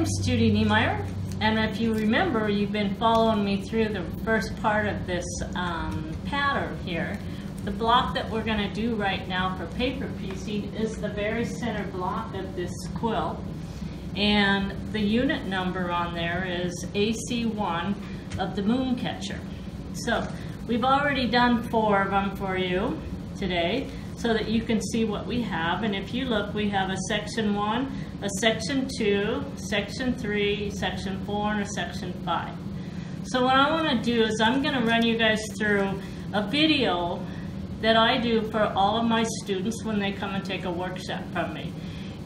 name's Judy Niemeyer, and if you remember, you've been following me through the first part of this um, pattern here. The block that we're going to do right now for paper piecing is the very center block of this quilt, and the unit number on there is AC1 of the moon catcher. So we've already done four of them for you today so that you can see what we have. And if you look, we have a section one, a section two, section three, section four, and a section five. So what I want to do is I'm going to run you guys through a video that I do for all of my students when they come and take a workshop from me.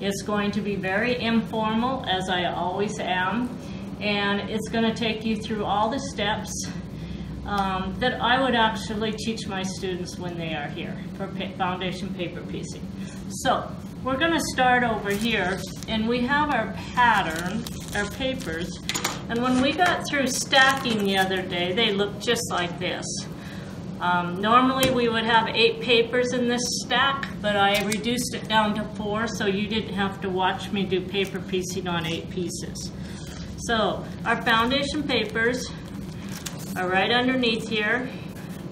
It's going to be very informal, as I always am, and it's going to take you through all the steps um, that I would actually teach my students when they are here for foundation paper piecing. So we're going to start over here and we have our pattern, our papers, and when we got through stacking the other day, they looked just like this. Um, normally we would have eight papers in this stack, but I reduced it down to four so you didn't have to watch me do paper piecing on eight pieces. So our foundation papers, are right underneath here.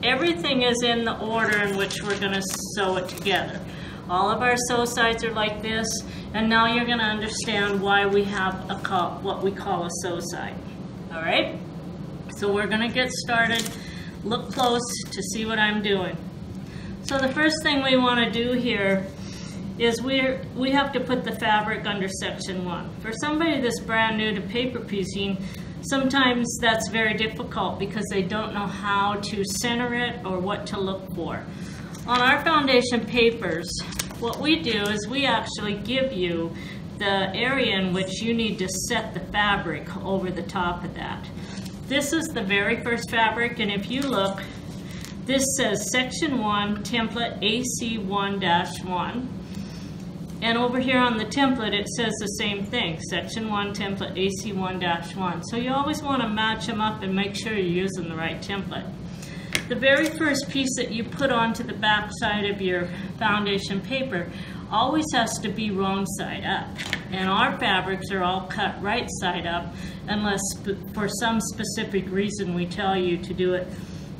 Everything is in the order in which we're going to sew it together. All of our sew sides are like this, and now you're going to understand why we have a call, what we call a sew side. All right? So we're going to get started. Look close to see what I'm doing. So the first thing we want to do here is we we have to put the fabric under section one. For somebody that's brand new to paper piecing, Sometimes that's very difficult because they don't know how to center it or what to look for. On our foundation papers, what we do is we actually give you the area in which you need to set the fabric over the top of that. This is the very first fabric, and if you look, this says Section 1, Template AC1-1. And over here on the template, it says the same thing, section one, template AC1-1. So you always want to match them up and make sure you're using the right template. The very first piece that you put onto the back side of your foundation paper always has to be wrong side up. And our fabrics are all cut right side up unless for some specific reason we tell you to do it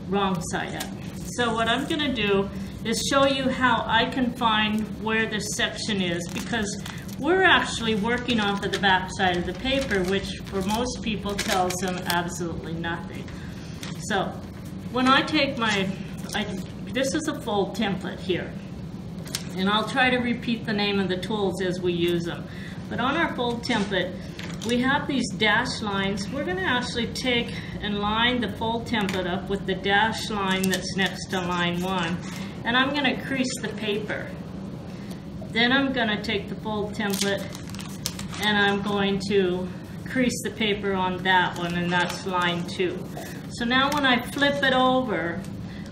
wrong side up. So what I'm going to do is show you how I can find where this section is because we're actually working off of the back side of the paper, which for most people tells them absolutely nothing. So when I take my, I, this is a fold template here, and I'll try to repeat the name of the tools as we use them. But on our fold template, we have these dash lines. We're going to actually take and line the fold template up with the dash line that's next to line one and I'm going to crease the paper. Then I'm going to take the fold template and I'm going to crease the paper on that one and that's line two. So now when I flip it over,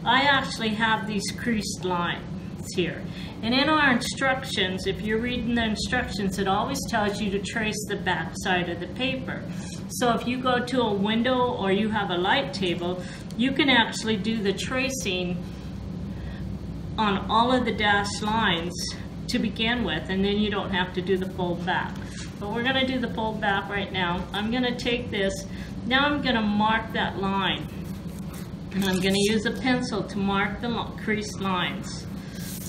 I actually have these creased lines here. And in our instructions, if you're reading the instructions, it always tells you to trace the back side of the paper. So if you go to a window or you have a light table, you can actually do the tracing on all of the dashed lines to begin with, and then you don't have to do the fold back. But we're gonna do the fold back right now. I'm gonna take this, now I'm gonna mark that line. And I'm gonna use a pencil to mark the creased lines.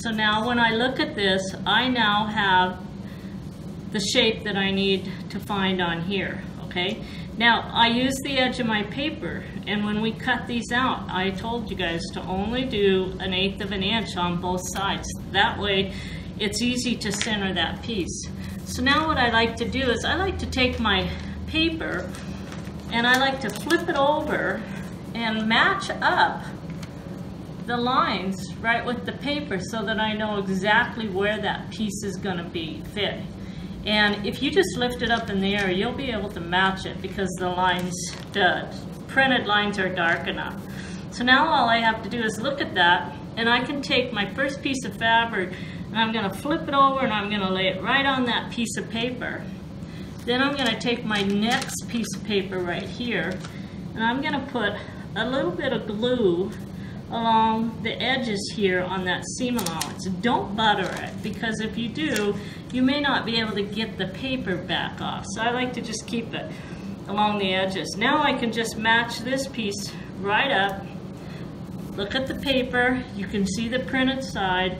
So now when I look at this, I now have the shape that I need to find on here, okay? Now, I use the edge of my paper, and when we cut these out, I told you guys to only do an eighth of an inch on both sides. That way, it's easy to center that piece. So now what I like to do is I like to take my paper and I like to flip it over and match up the lines right with the paper so that I know exactly where that piece is going to be fit. And if you just lift it up in the air, you'll be able to match it because the lines, the printed lines are dark enough. So now all I have to do is look at that and I can take my first piece of fabric and I'm going to flip it over and I'm going to lay it right on that piece of paper. Then I'm going to take my next piece of paper right here and I'm going to put a little bit of glue along the edges here on that seam allowance. Don't butter it because if you do, you may not be able to get the paper back off. So I like to just keep it along the edges. Now I can just match this piece right up. Look at the paper, you can see the printed side,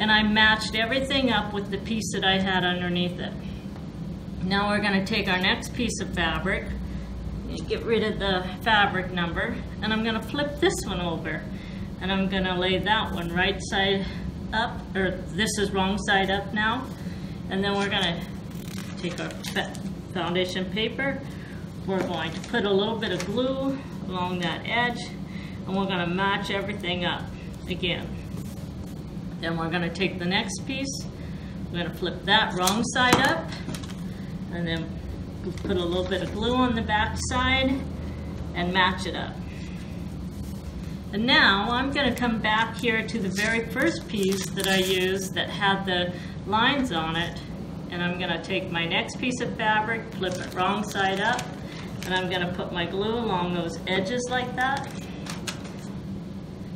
and I matched everything up with the piece that I had underneath it. Now we're gonna take our next piece of fabric, get rid of the fabric number, and I'm gonna flip this one over. And I'm gonna lay that one right side up, or this is wrong side up now. And then we're gonna take our foundation paper, we're going to put a little bit of glue along that edge, and we're gonna match everything up again. Then we're gonna take the next piece, we're gonna flip that wrong side up, and then put a little bit of glue on the back side and match it up. And now I'm going to come back here to the very first piece that I used that had the lines on it and I'm going to take my next piece of fabric, flip it wrong side up, and I'm going to put my glue along those edges like that.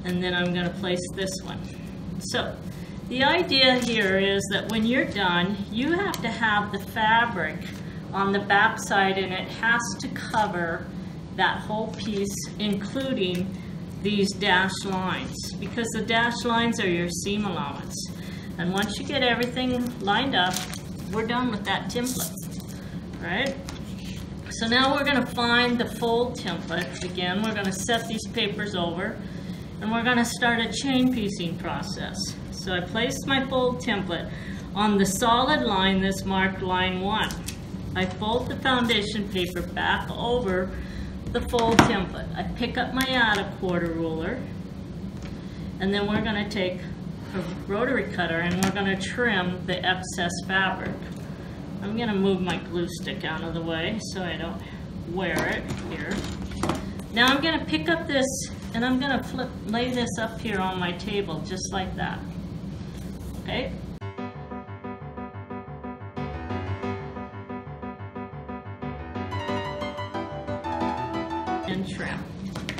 And then I'm going to place this one. So the idea here is that when you're done, you have to have the fabric on the back side and it has to cover that whole piece, including these dashed lines, because the dashed lines are your seam allowance. And once you get everything lined up, we're done with that template, right? So now we're gonna find the fold template. Again, we're gonna set these papers over and we're gonna start a chain piecing process. So I placed my fold template on the solid line that's marked line one. I fold the foundation paper back over the fold template. I pick up my add a quarter ruler and then we're gonna take a rotary cutter and we're gonna trim the excess fabric. I'm gonna move my glue stick out of the way so I don't wear it here. Now I'm gonna pick up this and I'm gonna flip, lay this up here on my table just like that. Okay? and trim.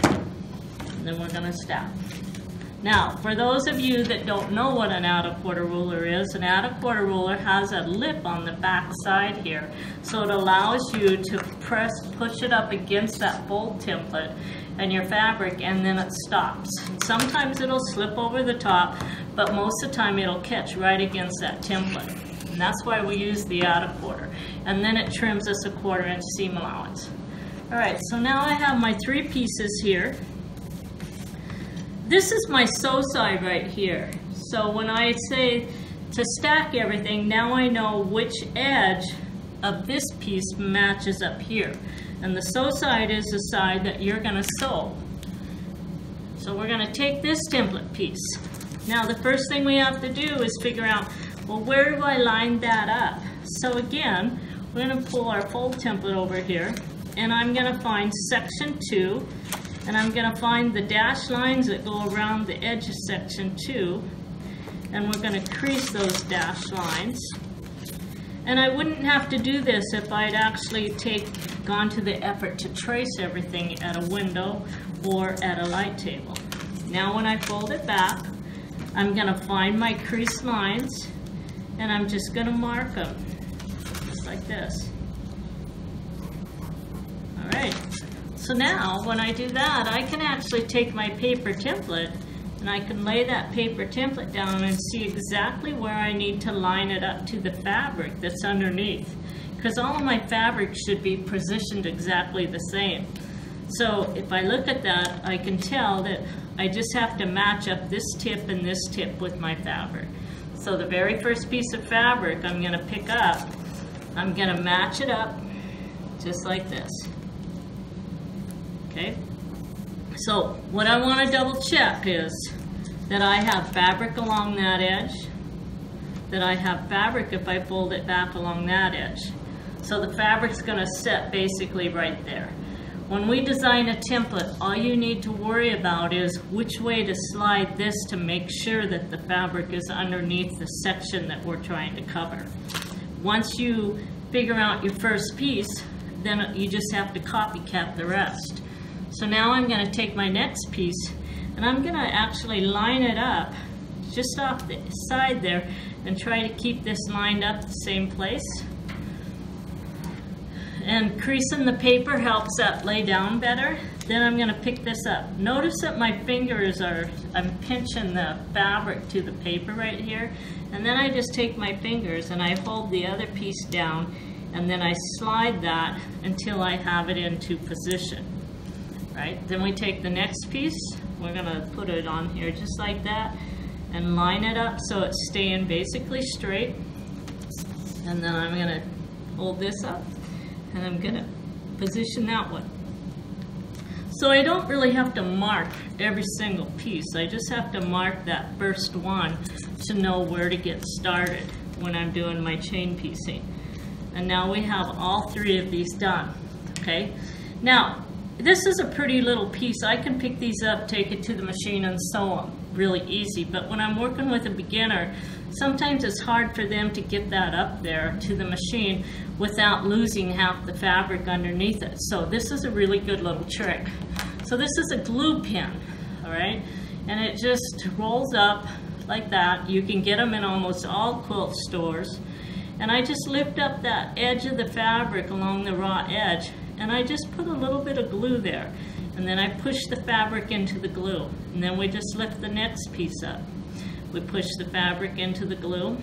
And then we're gonna stack. Now, for those of you that don't know what an add a quarter ruler is, an add a quarter ruler has a lip on the back side here. So it allows you to press, push it up against that fold template and your fabric and then it stops. Sometimes it'll slip over the top, but most of the time it'll catch right against that template. And that's why we use the a quarter. And then it trims us a quarter inch seam allowance. All right, so now I have my three pieces here. This is my sew side right here. So when I say to stack everything, now I know which edge of this piece matches up here. And the sew side is the side that you're gonna sew. So we're gonna take this template piece. Now the first thing we have to do is figure out, well, where do I line that up? So again, we're gonna pull our fold template over here and I'm going to find section 2 and I'm going to find the dashed lines that go around the edge of section 2 and we're going to crease those dashed lines and I wouldn't have to do this if I'd actually take gone to the effort to trace everything at a window or at a light table. Now when I fold it back I'm going to find my crease lines and I'm just going to mark them just like this. Alright, so now when I do that, I can actually take my paper template and I can lay that paper template down and see exactly where I need to line it up to the fabric that's underneath. Because all of my fabric should be positioned exactly the same. So if I look at that, I can tell that I just have to match up this tip and this tip with my fabric. So the very first piece of fabric I'm going to pick up, I'm going to match it up just like this okay? So what I want to double check is that I have fabric along that edge, that I have fabric if I fold it back along that edge. So the fabric's going to set basically right there. When we design a template, all you need to worry about is which way to slide this to make sure that the fabric is underneath the section that we're trying to cover. Once you figure out your first piece, then you just have to copycat the rest. So now I'm going to take my next piece And I'm gonna actually line it up just off the side there and try to keep this lined up the same place. And creasing the paper helps that lay down better. Then I'm gonna pick this up. Notice that my fingers are, I'm pinching the fabric to the paper right here. And then I just take my fingers and I hold the other piece down and then I slide that until I have it into position. Right? Then we take the next piece, we're gonna put it on here just like that and line it up so it's staying basically straight. And then I'm gonna hold this up and I'm gonna position that one. So I don't really have to mark every single piece. I just have to mark that first one to know where to get started when I'm doing my chain piecing. And now we have all three of these done, okay? Now, this is a pretty little piece. I can pick these up, take it to the machine and sew them really easy. But when I'm working with a beginner, sometimes it's hard for them to get that up there to the machine without losing half the fabric underneath it. So this is a really good little trick. So this is a glue pin, all right? And it just rolls up like that. You can get them in almost all quilt stores. And I just lift up that edge of the fabric along the raw edge and I just put a little bit of glue there. And then I push the fabric into the glue. And then we just lift the next piece up. We push the fabric into the glue.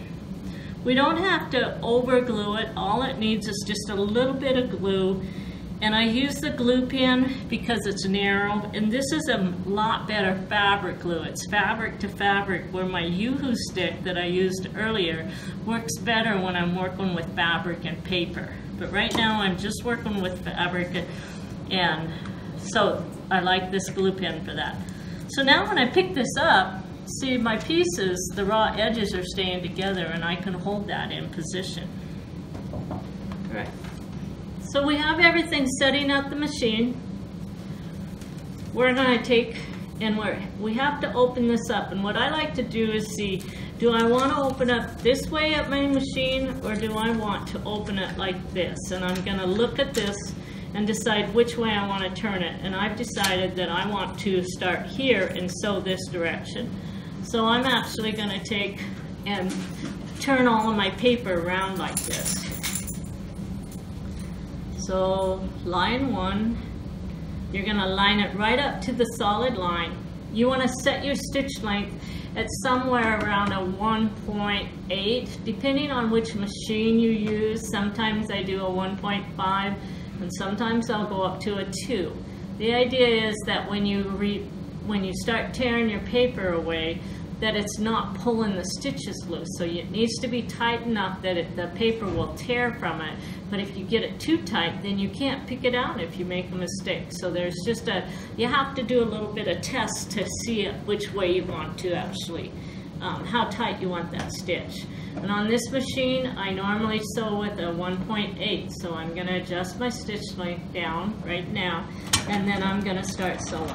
We don't have to over glue it. All it needs is just a little bit of glue. And I use the glue pin because it's narrow. And this is a lot better fabric glue. It's fabric to fabric where my UHU stick that I used earlier works better when I'm working with fabric and paper. But right now I'm just working with fabric and so I like this glue pen for that. So now when I pick this up, see my pieces, the raw edges are staying together and I can hold that in position. All right. So we have everything setting up the machine. We're gonna take and we're, we have to open this up. And what I like to do is see, do I want to open up this way at my machine or do I want to open it like this? And I'm going to look at this and decide which way I want to turn it. And I've decided that I want to start here and sew this direction. So I'm actually going to take and turn all of my paper around like this. So line one, you're going to line it right up to the solid line. You want to set your stitch length at somewhere around a 1.8, depending on which machine you use. Sometimes I do a 1.5 and sometimes I'll go up to a 2. The idea is that when you when you start tearing your paper away, that it's not pulling the stitches loose. So it needs to be tight enough that it, the paper will tear from it. But if you get it too tight, then you can't pick it out if you make a mistake. So there's just a, you have to do a little bit of test to see which way you want to actually, um, how tight you want that stitch. And on this machine, I normally sew with a 1.8, so I'm going to adjust my stitch length down right now, and then I'm going to start sewing.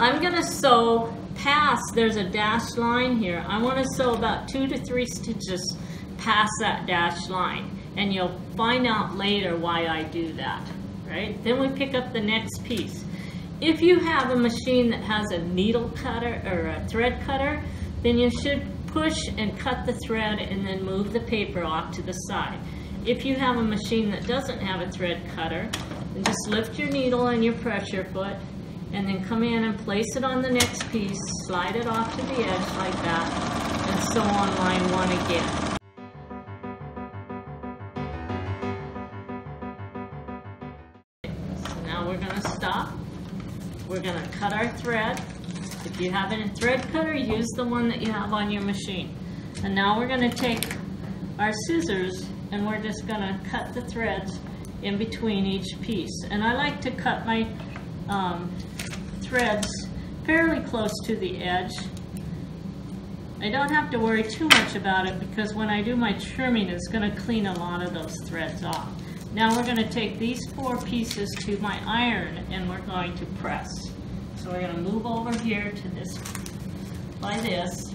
I'm going to sew past, there's a dashed line here. I want to sew about two to three stitches past that dashed line. And you'll find out later why I do that, right? Then we pick up the next piece. If you have a machine that has a needle cutter or a thread cutter, then you should push and cut the thread and then move the paper off to the side. If you have a machine that doesn't have a thread cutter, then just lift your needle and your pressure foot and then come in and place it on the next piece, slide it off to the edge like that, and sew on line one again. We're going to cut our thread. If you have a thread cutter, use the one that you have on your machine. And now we're going to take our scissors and we're just going to cut the threads in between each piece. And I like to cut my um, threads fairly close to the edge. I don't have to worry too much about it because when I do my trimming, it's going to clean a lot of those threads off. Now we're going to take these four pieces to my iron and we're going to press. So we're going to move over here to this, by this.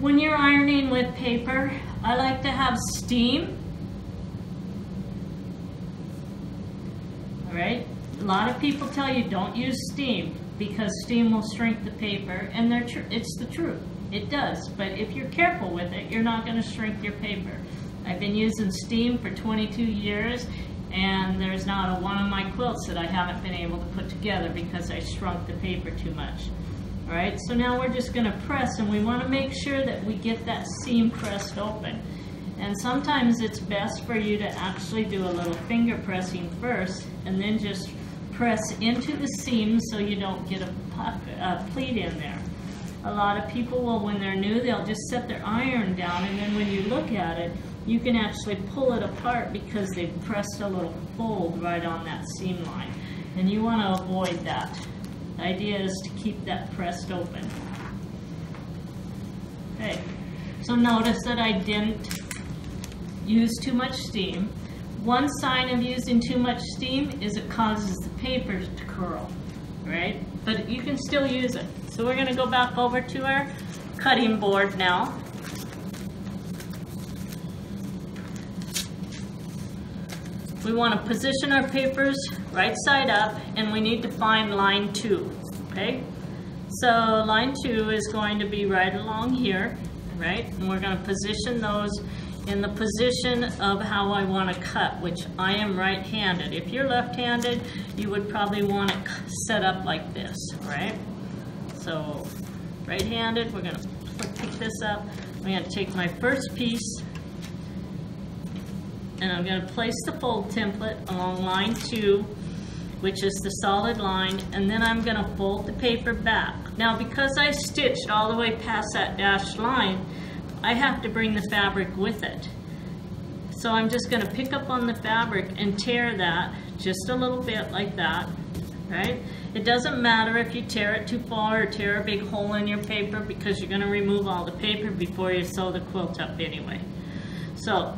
When you're ironing with paper, I like to have steam. All right, a lot of people tell you don't use steam because steam will shrink the paper, and it's the truth. It does, but if you're careful with it, you're not going to shrink your paper. I've been using steam for 22 years, and there's not a one of my quilts that I haven't been able to put together because I shrunk the paper too much. All right, so now we're just going to press, and we want to make sure that we get that seam pressed open. And sometimes it's best for you to actually do a little finger pressing first, and then just press into the seam so you don't get a, a pleat in there. A lot of people will, when they're new, they'll just set their iron down, and then when you look at it, you can actually pull it apart because they've pressed a little fold right on that seam line. And you want to avoid that. The idea is to keep that pressed open. Okay, so notice that I didn't use too much steam. One sign of using too much steam is it causes the paper to curl, right? But you can still use it. So we're gonna go back over to our cutting board now. We want to position our papers right side up and we need to find line two, okay? So line two is going to be right along here, right? And we're going to position those in the position of how I want to cut, which I am right-handed. If you're left-handed, you would probably want it set up like this, right? So right-handed, we're going to pick this up. I'm going to take my first piece and I'm going to place the fold template along line two, which is the solid line, and then I'm going to fold the paper back. Now because I stitched all the way past that dashed line, I have to bring the fabric with it. So I'm just going to pick up on the fabric and tear that just a little bit like that, right? It doesn't matter if you tear it too far or tear a big hole in your paper because you're going to remove all the paper before you sew the quilt up anyway. So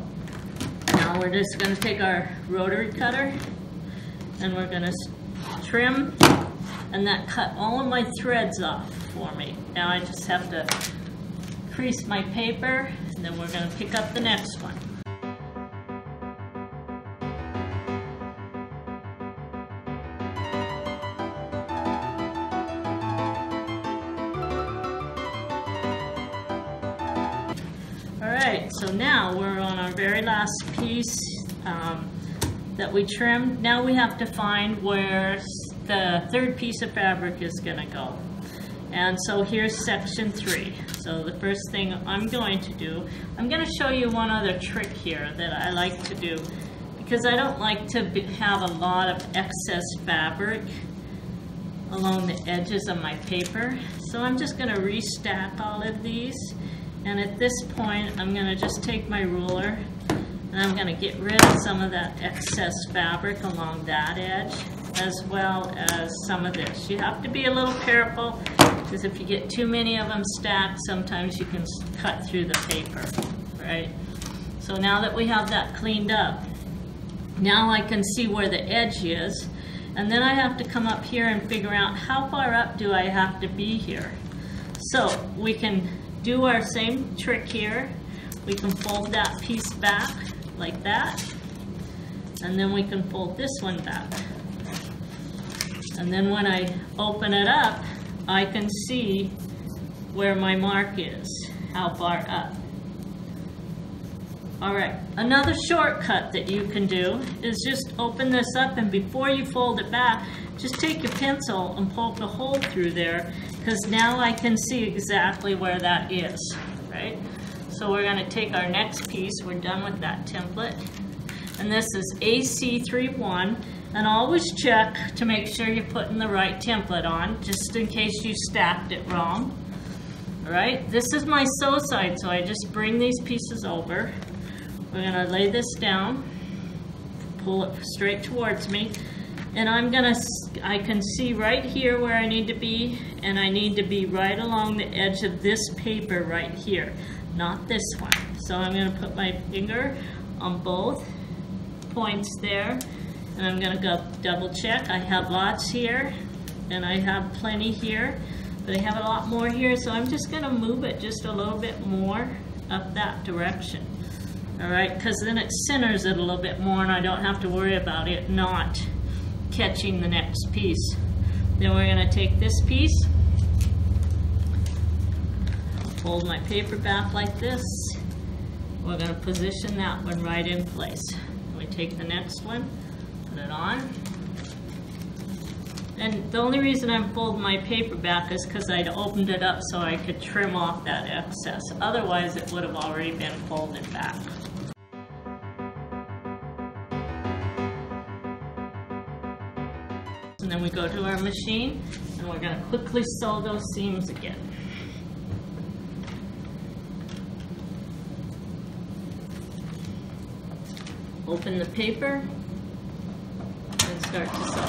now we're just going to take our rotary cutter and we're going to trim and that cut all of my threads off for me. Now I just have to crease my paper and then we're going to pick up the next one. So now we're on our very last piece um, that we trimmed. Now we have to find where the third piece of fabric is going to go. And so here's section three. So the first thing I'm going to do, I'm going to show you one other trick here that I like to do because I don't like to be, have a lot of excess fabric along the edges of my paper. So I'm just going to restack all of these and at this point, I'm going to just take my ruler and I'm going to get rid of some of that excess fabric along that edge as well as some of this. You have to be a little careful because if you get too many of them stacked, sometimes you can cut through the paper, right? So now that we have that cleaned up, now I can see where the edge is and then I have to come up here and figure out how far up do I have to be here. So we can do our same trick here. We can fold that piece back like that. And then we can fold this one back. And then when I open it up, I can see where my mark is, how far up. All right, another shortcut that you can do is just open this up and before you fold it back, just take your pencil and poke a hole through there because now I can see exactly where that is, right? So we're gonna take our next piece, we're done with that template. And this is AC31, and always check to make sure you're putting the right template on, just in case you stacked it wrong. All right, this is my sew side, so I just bring these pieces over. We're gonna lay this down, pull it straight towards me, and I'm gonna, I can see right here where I need to be, and I need to be right along the edge of this paper right here, not this one. So I'm gonna put my finger on both points there, and I'm gonna go double check. I have lots here, and I have plenty here, but I have a lot more here, so I'm just gonna move it just a little bit more up that direction. All right, because then it centers it a little bit more and I don't have to worry about it not catching the next piece. Then we're gonna take this piece, fold my paper back like this. We're gonna position that one right in place. We take the next one, put it on. And the only reason I'm folding my paper back is because I'd opened it up so I could trim off that excess. Otherwise, it would have already been folded back. And then we go to our machine and we're gonna quickly sew those seams again. Open the paper and start to sew.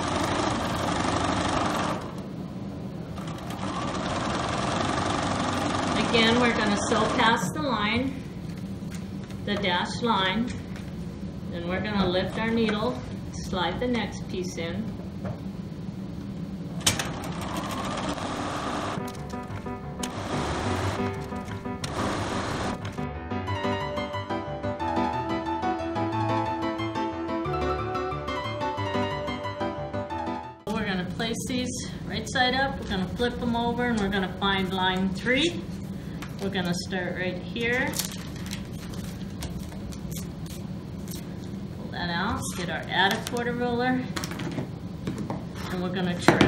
Again, we're gonna sew past the line, the dashed line. Then we're gonna lift our needle, slide the next piece in. Side up, we're gonna flip them over, and we're gonna find line three. We're gonna start right here. Pull that out, get our add a quarter ruler, and we're gonna trim.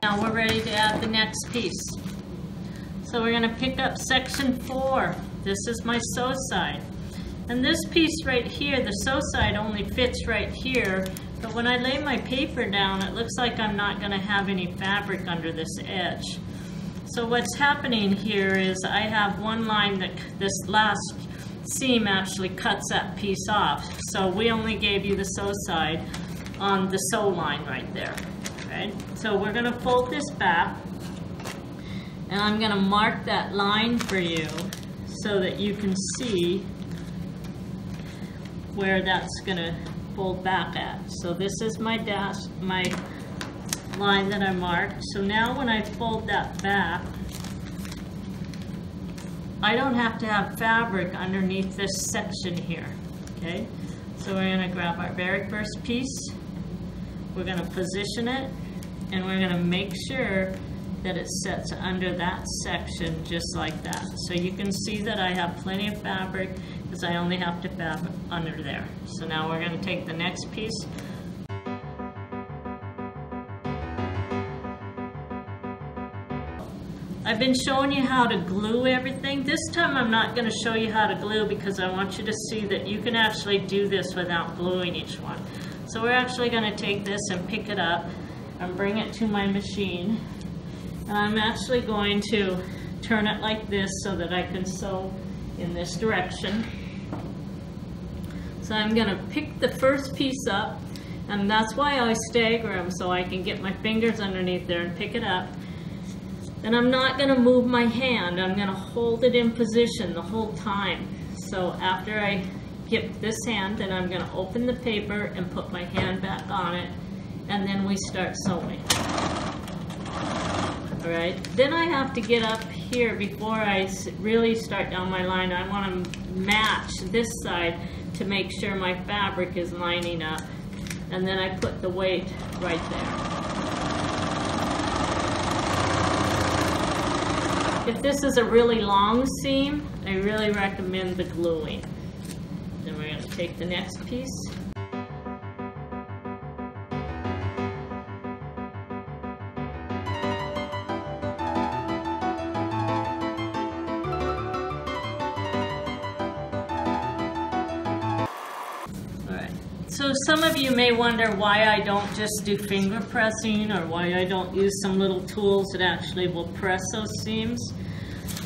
Now we're ready to add the next piece. So we're gonna pick up section four. This is my sew side. And this piece right here, the sew side only fits right here, but when I lay my paper down, it looks like I'm not gonna have any fabric under this edge. So what's happening here is I have one line that, this last seam actually cuts that piece off. So we only gave you the sew side on the sew line right there, right? So we're gonna fold this back, and I'm gonna mark that line for you so that you can see where that's gonna fold back at. So this is my dash, my line that I marked. So now when I fold that back, I don't have to have fabric underneath this section here, okay? So we're gonna grab our very first piece, we're gonna position it, and we're gonna make sure that it sets under that section just like that. So you can see that I have plenty of fabric because I only have to fab under there. So now we're gonna take the next piece. I've been showing you how to glue everything. This time I'm not gonna show you how to glue because I want you to see that you can actually do this without gluing each one. So we're actually gonna take this and pick it up and bring it to my machine. I'm actually going to turn it like this so that I can sew in this direction. So I'm gonna pick the first piece up and that's why I stagger them so I can get my fingers underneath there and pick it up. And I'm not gonna move my hand, I'm gonna hold it in position the whole time. So after I get this hand, then I'm gonna open the paper and put my hand back on it and then we start sewing. All right, then I have to get up here before I really start down my line. I want to match this side to make sure my fabric is lining up. And then I put the weight right there. If this is a really long seam, I really recommend the gluing. Then we're going to take the next piece. So some of you may wonder why I don't just do finger pressing or why I don't use some little tools that actually will press those seams.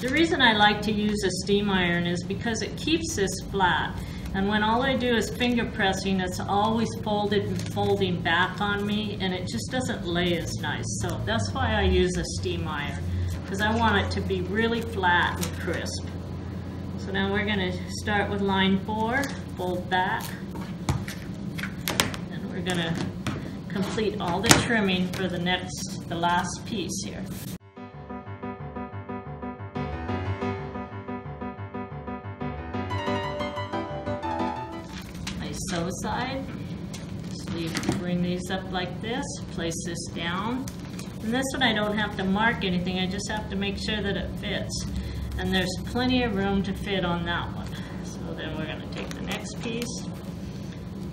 The reason I like to use a steam iron is because it keeps this flat. And when all I do is finger pressing, it's always folded and folding back on me and it just doesn't lay as nice. So that's why I use a steam iron because I want it to be really flat and crisp. So now we're going to start with line four, fold back, gonna complete all the trimming for the next, the last piece here. I sew side, so you bring these up like this, place this down. And this one I don't have to mark anything, I just have to make sure that it fits. And there's plenty of room to fit on that one. So then we're gonna take the next piece,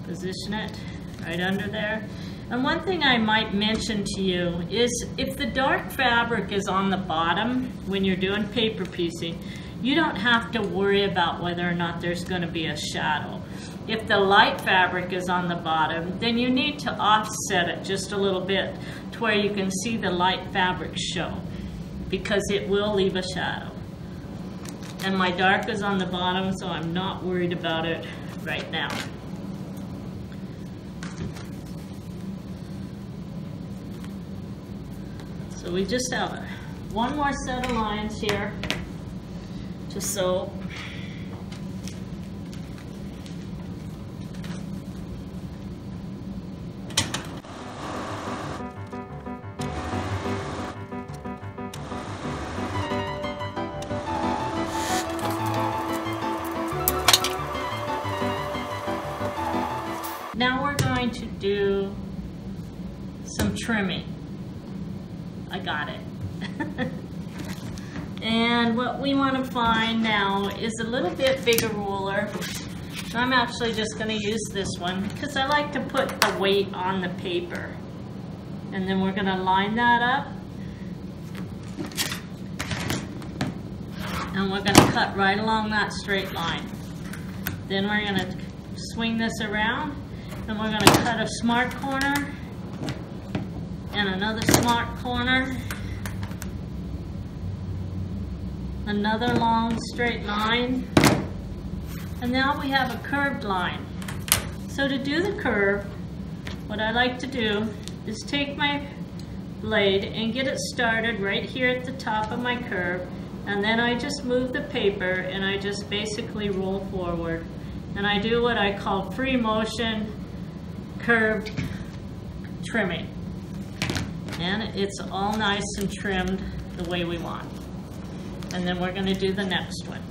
position it, right under there. And one thing I might mention to you is if the dark fabric is on the bottom when you're doing paper piecing, you don't have to worry about whether or not there's going to be a shadow. If the light fabric is on the bottom, then you need to offset it just a little bit to where you can see the light fabric show because it will leave a shadow. And my dark is on the bottom, so I'm not worried about it right now. So we just have one more set of lines here to sew. Want to find now is a little bit bigger ruler. So I'm actually just going to use this one because I like to put the weight on the paper. And then we're going to line that up. And we're going to cut right along that straight line. Then we're going to swing this around and we're going to cut a smart corner and another smart corner another long straight line. And now we have a curved line. So to do the curve what I like to do is take my blade and get it started right here at the top of my curve. And then I just move the paper and I just basically roll forward. And I do what I call free motion curved trimming. And it's all nice and trimmed the way we want. And then we're gonna do the next one.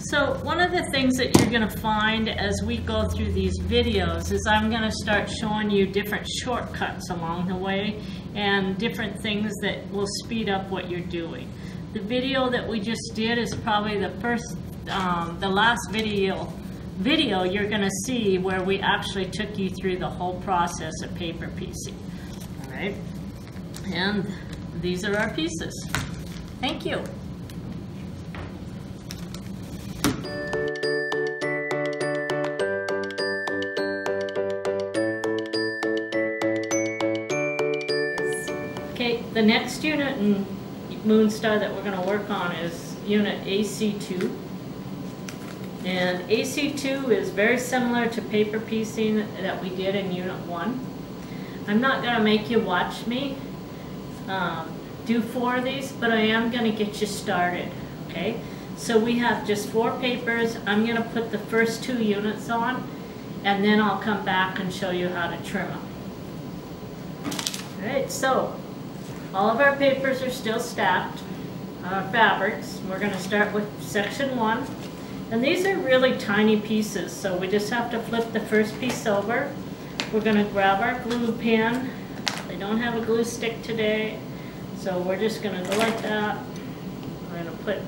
So one of the things that you're gonna find as we go through these videos is I'm gonna start showing you different shortcuts along the way and different things that will speed up what you're doing. The video that we just did is probably the first, um, the last video video you're going to see where we actually took you through the whole process of paper piecing right? And these are our pieces. Thank you. Okay, the next unit in Moonstar that we're going to work on is unit AC2. And AC2 is very similar to paper piecing that we did in unit 1. I'm not gonna make you watch me um, do four of these, but I am gonna get you started, okay? So we have just four papers. I'm gonna put the first two units on, and then I'll come back and show you how to trim them. All right, so all of our papers are still stacked, uh, fabrics. We're gonna start with section one. And these are really tiny pieces, so we just have to flip the first piece over we're gonna grab our glue pen. I don't have a glue stick today, so we're just gonna go like that. We're gonna put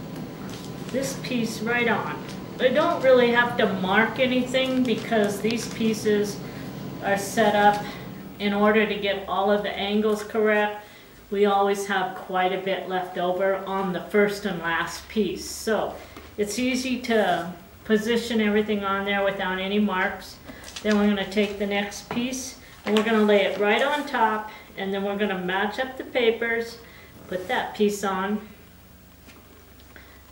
this piece right on. I don't really have to mark anything because these pieces are set up in order to get all of the angles correct. We always have quite a bit left over on the first and last piece. So it's easy to position everything on there without any marks. Then we're gonna take the next piece and we're gonna lay it right on top and then we're gonna match up the papers, put that piece on,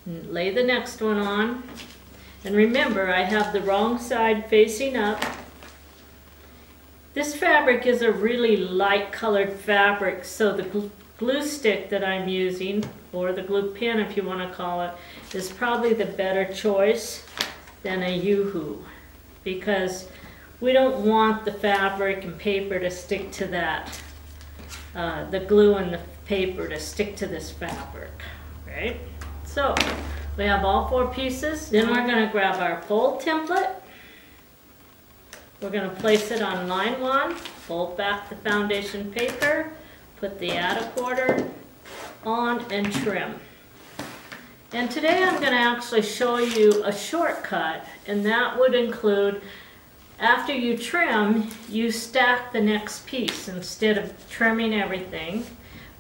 lay the next one on. And remember, I have the wrong side facing up. This fabric is a really light colored fabric, so the glue stick that I'm using, or the glue pen if you want to call it, is probably the better choice than a UHU because we don't want the fabric and paper to stick to that, uh, the glue and the paper to stick to this fabric, right? So we have all four pieces. Then we're gonna grab our fold template We're gonna place it on line one, fold back the foundation paper, put the add a quarter on and trim. And today I'm gonna actually show you a shortcut, and that would include after you trim, you stack the next piece instead of trimming everything.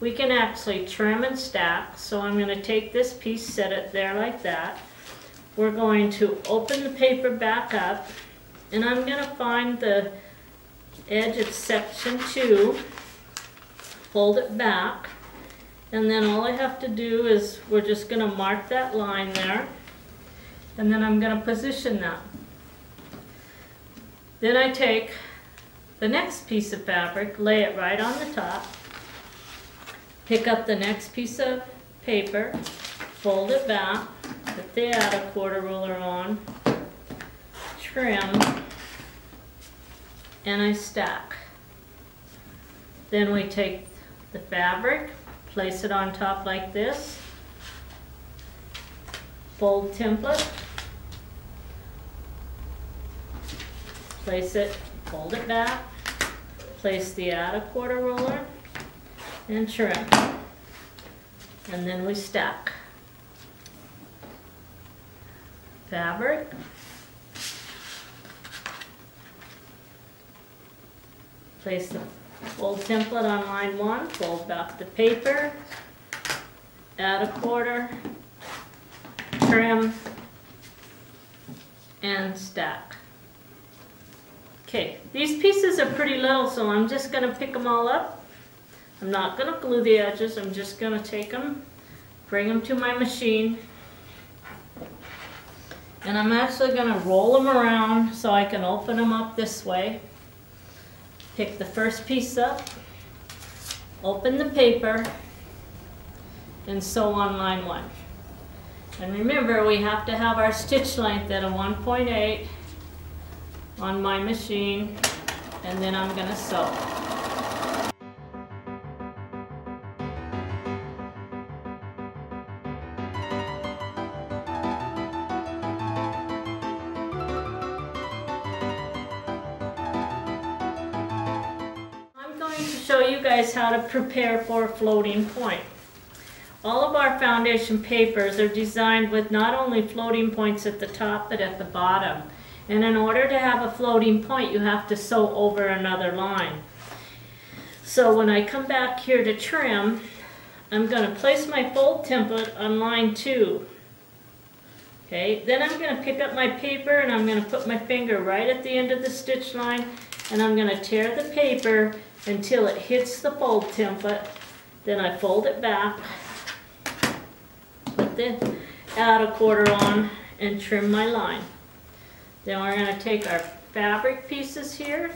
We can actually trim and stack, so I'm gonna take this piece, set it there like that. We're going to open the paper back up, and I'm gonna find the edge of section two, fold it back, and then all I have to do is, we're just gonna mark that line there, and then I'm gonna position that. Then I take the next piece of fabric, lay it right on the top, pick up the next piece of paper, fold it back, put the a quarter ruler on, trim, and I stack. Then we take the fabric, place it on top like this, fold template, place it, fold it back, place the add a quarter ruler, and trim. And then we stack. Fabric. Place the fold template on line one, fold back the paper, add a quarter, trim, and stack. Okay, these pieces are pretty little, so I'm just gonna pick them all up. I'm not gonna glue the edges, I'm just gonna take them, bring them to my machine. And I'm actually gonna roll them around so I can open them up this way. Pick the first piece up, open the paper, and sew on line one. And remember, we have to have our stitch length at a 1.8 on my machine, and then I'm gonna sew. I'm going to show you guys how to prepare for a floating point. All of our foundation papers are designed with not only floating points at the top but at the bottom. And in order to have a floating point, you have to sew over another line. So when I come back here to trim, I'm going to place my fold template on line two. Okay, then I'm going to pick up my paper and I'm going to put my finger right at the end of the stitch line and I'm going to tear the paper until it hits the fold template. Then I fold it back, put the add a quarter on and trim my line. Then we're going to take our fabric pieces here.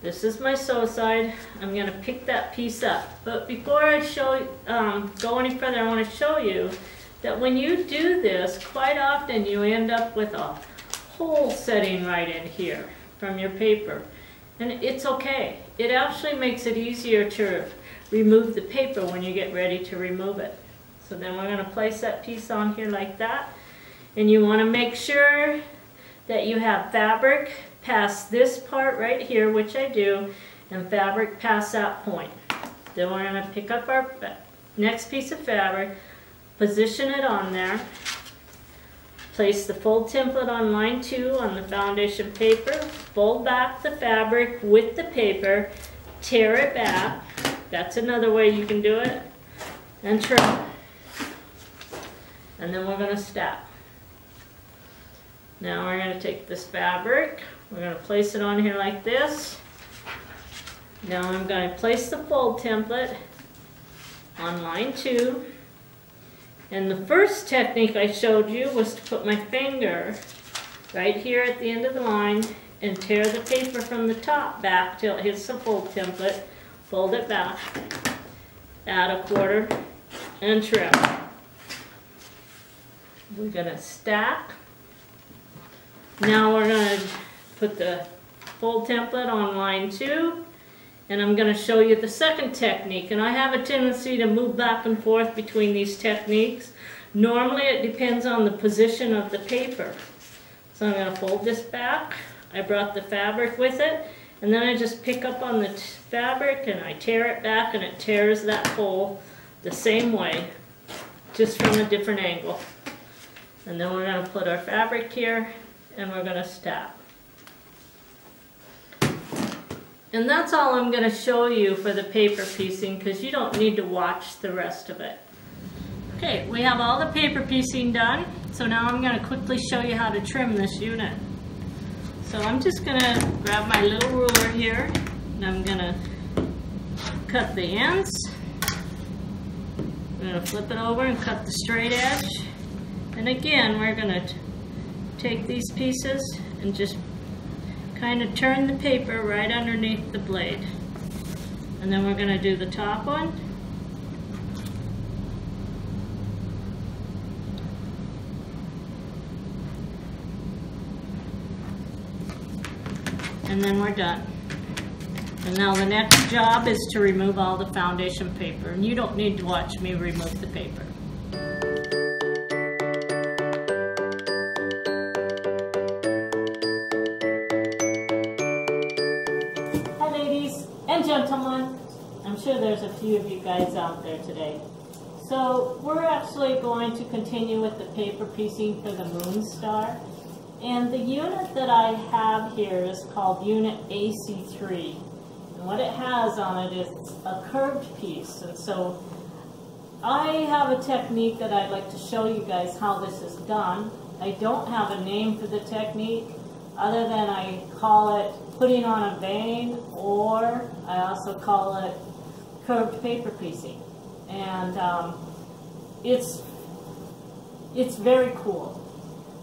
This is my sew side. I'm going to pick that piece up. But before I show, um, go any further, I want to show you that when you do this, quite often you end up with a hole setting right in here from your paper. And it's okay. It actually makes it easier to remove the paper when you get ready to remove it. So then we're going to place that piece on here like that. And you want to make sure that you have fabric past this part right here, which I do, and fabric past that point. Then we're going to pick up our next piece of fabric, position it on there, place the fold template on line two on the foundation paper, fold back the fabric with the paper, tear it back, that's another way you can do it, and trim. And then we're going to stack. Now we're going to take this fabric, we're going to place it on here like this. Now I'm going to place the fold template on line two. And the first technique I showed you was to put my finger right here at the end of the line and tear the paper from the top back till it hits the fold template, fold it back, add a quarter, and trim. We're going to stack now we're going to put the fold template on line two and I'm going to show you the second technique and I have a tendency to move back and forth between these techniques. Normally it depends on the position of the paper. So I'm going to fold this back, I brought the fabric with it, and then I just pick up on the fabric and I tear it back and it tears that hole the same way, just from a different angle. And then we're gonna put our fabric here and we're gonna stop. And that's all I'm gonna show you for the paper piecing because you don't need to watch the rest of it. Okay, we have all the paper piecing done. So now I'm gonna quickly show you how to trim this unit. So I'm just gonna grab my little ruler here and I'm gonna cut the ends. I'm gonna flip it over and cut the straight edge. And again, we're gonna take these pieces and just kind of turn the paper right underneath the blade. And then we're gonna do the top one. and then we're done. And now the next job is to remove all the foundation paper. And you don't need to watch me remove the paper. Few of you guys out there today. So we're actually going to continue with the paper piecing for the Moon Star. And the unit that I have here is called Unit AC3. And what it has on it is a curved piece. And so I have a technique that I'd like to show you guys how this is done. I don't have a name for the technique other than I call it putting on a vein or I also call it curved paper piecing. And um, it's, it's very cool.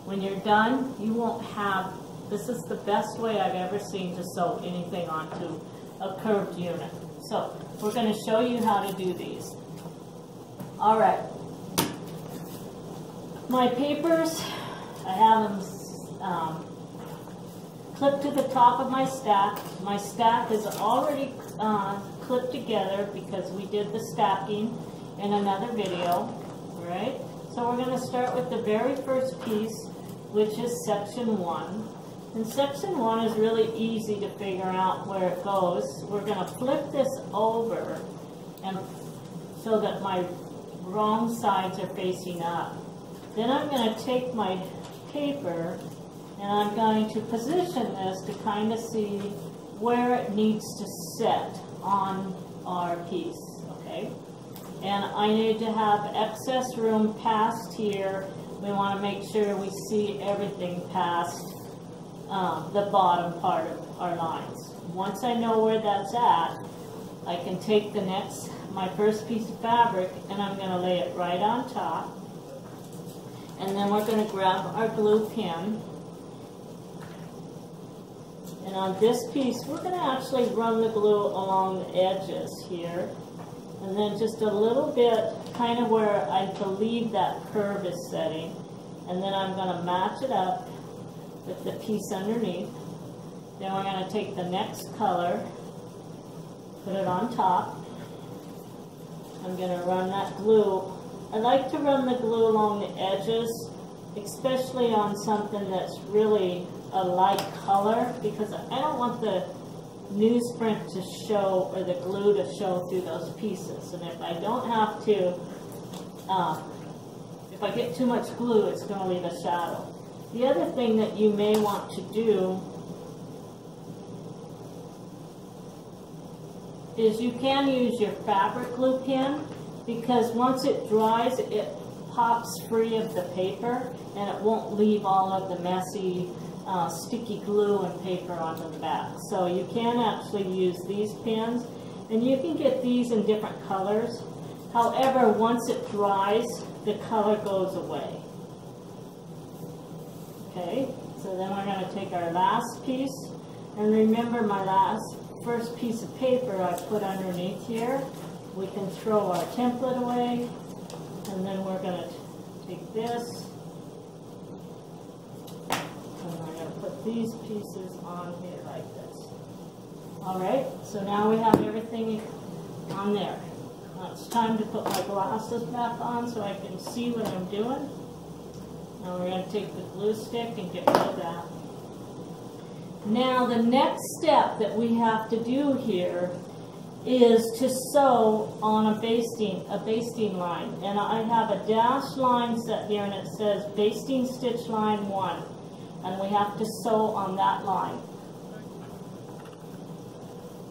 When you're done, you won't have, this is the best way I've ever seen to sew anything onto a curved unit. So we're going to show you how to do these. All right. My papers, I have them um, clipped to the top of my stack. My stack is already uh, clipped together because we did the stacking in another video, right? So we're going to start with the very first piece which is section one. And section one is really easy to figure out where it goes. We're going to flip this over and so that my wrong sides are facing up. Then I'm going to take my paper and I'm going to position this to kind of see where it needs to set on our piece, okay? And I need to have excess room past here we want to make sure we see everything past um, the bottom part of our lines. Once I know where that's at, I can take the next, my first piece of fabric, and I'm going to lay it right on top. And then we're going to grab our glue pen. And on this piece, we're going to actually run the glue along the edges here. And then just a little bit, kind of where I believe that curve is setting. And then I'm going to match it up with the piece underneath. Then we're going to take the next color, put it on top. I'm going to run that glue. I like to run the glue along the edges, especially on something that's really a light color, because I don't want the newsprint to show or the glue to show through those pieces. And if I don't have to, uh, if I get too much glue, it's going to leave a shadow. The other thing that you may want to do is you can use your fabric glue pen because once it dries, it pops free of the paper and it won't leave all of the messy uh, sticky glue and paper onto the back. So you can actually use these pens, and you can get these in different colors. However, once it dries, the color goes away. Okay, so then we're going to take our last piece, and remember my last first piece of paper I put underneath here. We can throw our template away, and then we're going to take this, these pieces on here like this. All right, so now we have everything on there. Now it's time to put my glasses back on so I can see what I'm doing. Now we're going to take the glue stick and get rid of that. Now the next step that we have to do here is to sew on a basting, a basting line. And I have a dashed line set here and it says basting stitch line one. And we have to sew on that line.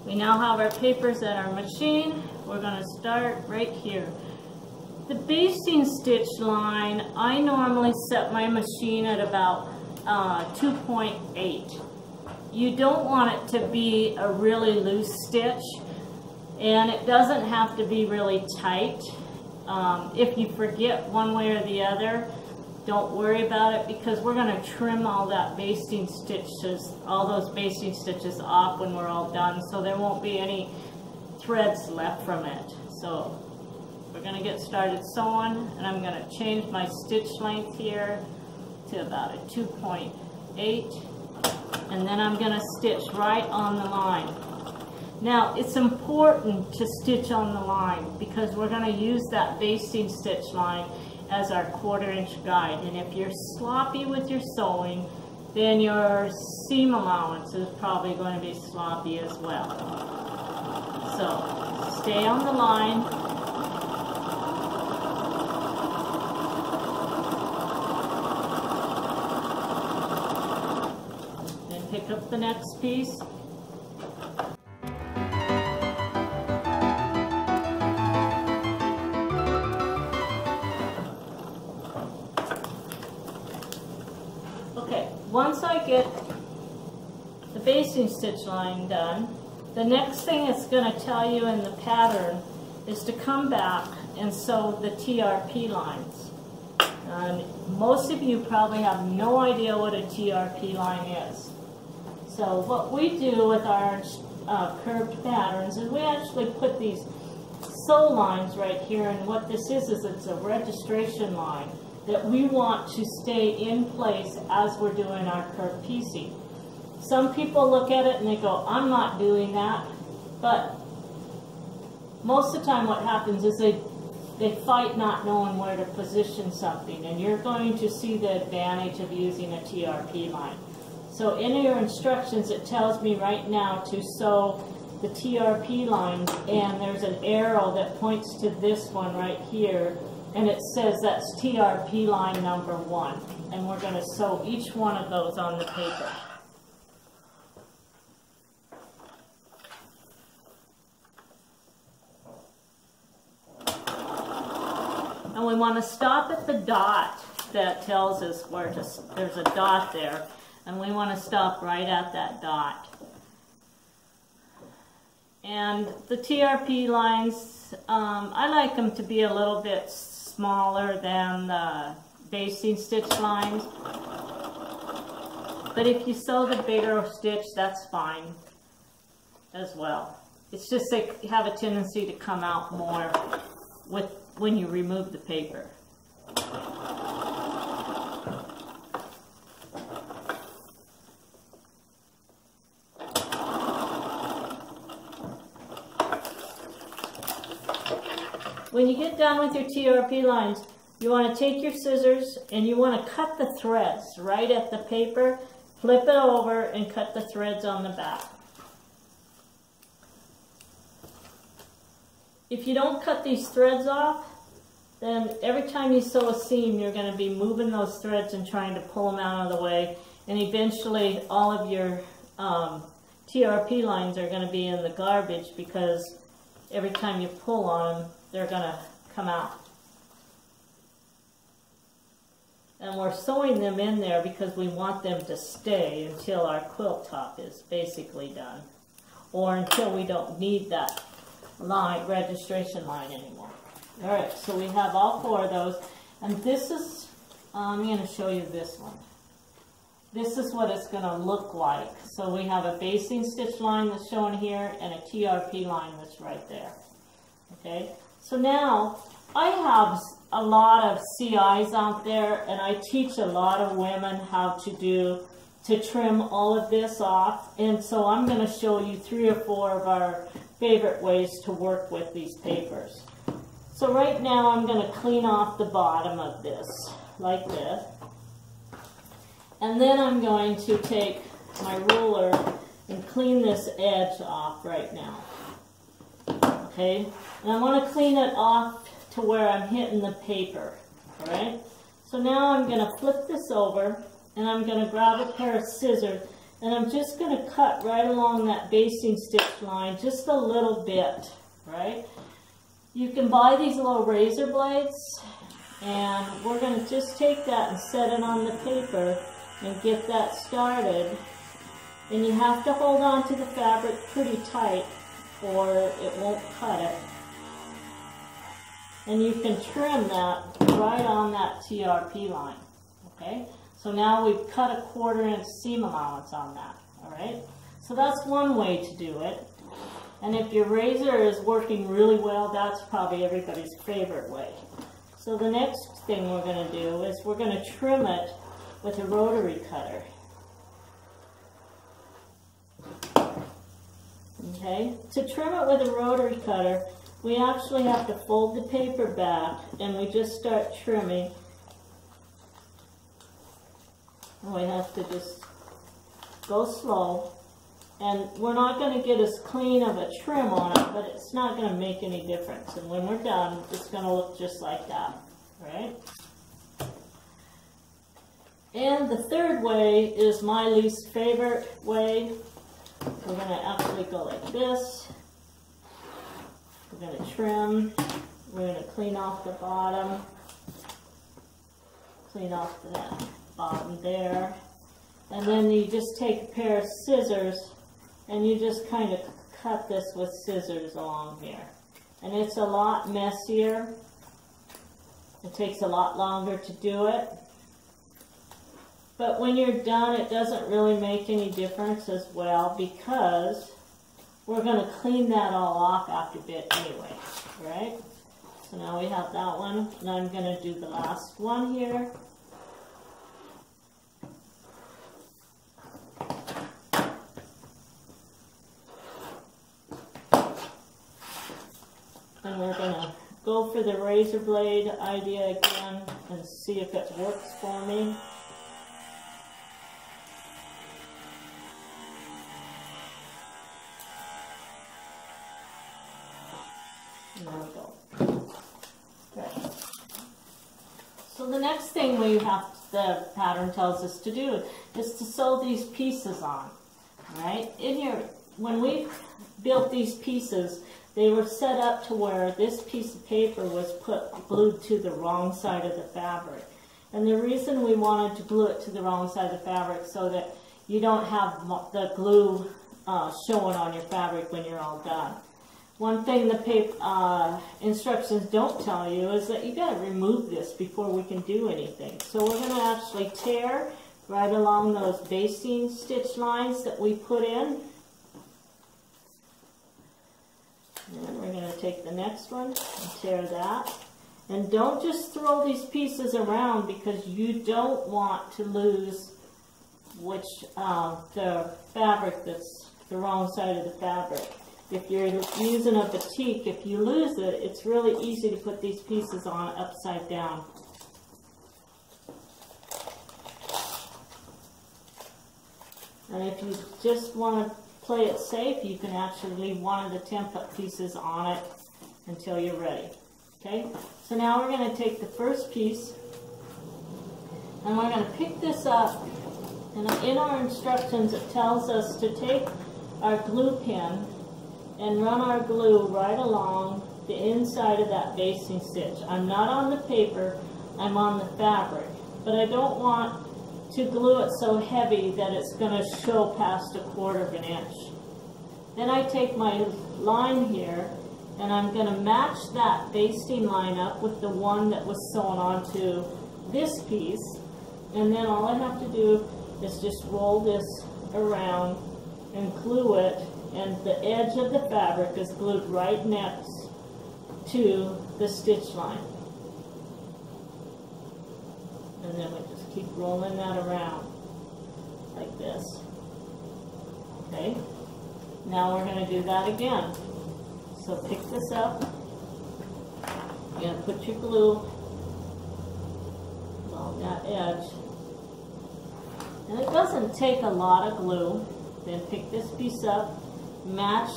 We now have our papers at our machine. We're going to start right here. The basting stitch line, I normally set my machine at about uh, 2.8. You don't want it to be a really loose stitch and it doesn't have to be really tight. Um, if you forget one way or the other, don't worry about it because we're going to trim all that basting stitches, all those basting stitches off when we're all done so there won't be any threads left from it. So we're going to get started sewing and I'm going to change my stitch length here to about a 2.8 and then I'm going to stitch right on the line. Now it's important to stitch on the line because we're going to use that basting stitch line as our quarter inch guide and if you're sloppy with your sewing then your seam allowance is probably going to be sloppy as well. So stay on the line. Then pick up the next piece stitch line done, the next thing it's going to tell you in the pattern is to come back and sew the TRP lines. And most of you probably have no idea what a TRP line is. So what we do with our uh, curved patterns is we actually put these sew lines right here and what this is is it's a registration line that we want to stay in place as we're doing our curved piecing. Some people look at it and they go, I'm not doing that. But most of the time what happens is they, they fight not knowing where to position something. And you're going to see the advantage of using a TRP line. So in your instructions, it tells me right now to sew the TRP lines and there's an arrow that points to this one right here and it says that's TRP line number one. And we're going to sew each one of those on the paper. We want to stop at the dot that tells us where to, there's a dot there. And we want to stop right at that dot. And the TRP lines, um, I like them to be a little bit smaller than the basting stitch lines. But if you sew the bigger stitch, that's fine as well. It's just they have a tendency to come out more with when you remove the paper. When you get done with your TRP lines, you want to take your scissors and you want to cut the threads right at the paper, flip it over and cut the threads on the back. If you don't cut these threads off, then every time you sew a seam, you're going to be moving those threads and trying to pull them out of the way. And eventually all of your um, TRP lines are going to be in the garbage because every time you pull on them, they're going to come out. And we're sewing them in there because we want them to stay until our quilt top is basically done. Or until we don't need that line, registration line anymore. All right, so we have all four of those. And this is, um, I'm going to show you this one. This is what it's going to look like. So we have a basting stitch line that's shown here and a TRP line that's right there. Okay, so now I have a lot of CIs out there and I teach a lot of women how to do, to trim all of this off. And so I'm going to show you three or four of our favorite ways to work with these papers. So right now I'm going to clean off the bottom of this like this. And then I'm going to take my ruler and clean this edge off right now. Okay, and I want to clean it off to where I'm hitting the paper, all right? So now I'm going to flip this over and I'm going to grab a pair of scissors and I'm just going to cut right along that basting stitch line just a little bit, right? You can buy these little razor blades and we're going to just take that and set it on the paper and get that started. And you have to hold on to the fabric pretty tight or it won't cut it. And you can trim that right on that TRP line, okay? So now we've cut a quarter inch seam allowance on that, all right? So that's one way to do it. And if your razor is working really well, that's probably everybody's favorite way. So the next thing we're going to do is we're going to trim it with a rotary cutter. Okay, to trim it with a rotary cutter, we actually have to fold the paper back and we just start trimming. And we have to just go slow. And we're not going to get as clean of a trim on it, but it's not going to make any difference. And when we're done, it's going to look just like that, right? And the third way is my least favorite way. We're going to actually go like this. We're going to trim. We're going to clean off the bottom. Clean off the bottom there. And then you just take a pair of scissors and you just kind of cut this with scissors along here. And it's a lot messier. It takes a lot longer to do it. But when you're done, it doesn't really make any difference as well because we're going to clean that all off after a bit anyway, right? So now we have that one, and I'm going to do the last one here. And we're to go for the razor blade idea again and see if it works for me. There we go. Good. So the next thing we have, the pattern tells us to do is to sew these pieces on. Right? In here, when we built these pieces, they were set up to where this piece of paper was put glued to the wrong side of the fabric. And the reason we wanted to glue it to the wrong side of the fabric so that you don't have the glue uh, showing on your fabric when you're all done. One thing the paper, uh, instructions don't tell you is that you got to remove this before we can do anything. So we're going to actually tear right along those basting stitch lines that we put in. And we're going to take the next one and tear that. And don't just throw these pieces around because you don't want to lose which uh, the fabric that's the wrong side of the fabric. If you're using a batik, if you lose it, it's really easy to put these pieces on upside down. And if you just want to play it safe, you can actually leave one of the template pieces on it until you're ready. Okay, so now we're going to take the first piece and we're going to pick this up and in our instructions it tells us to take our glue pen and run our glue right along the inside of that basting stitch. I'm not on the paper, I'm on the fabric, but I don't want to glue it so heavy that it's going to show past a quarter of an inch. Then I take my line here and I'm going to match that basting line up with the one that was sewn onto this piece and then all I have to do is just roll this around and glue it and the edge of the fabric is glued right next to the stitch line. And then we keep rolling that around like this. Okay, now we're going to do that again. So pick this up, you're going to put your glue along that edge And it doesn't take a lot of glue. Then pick this piece up, match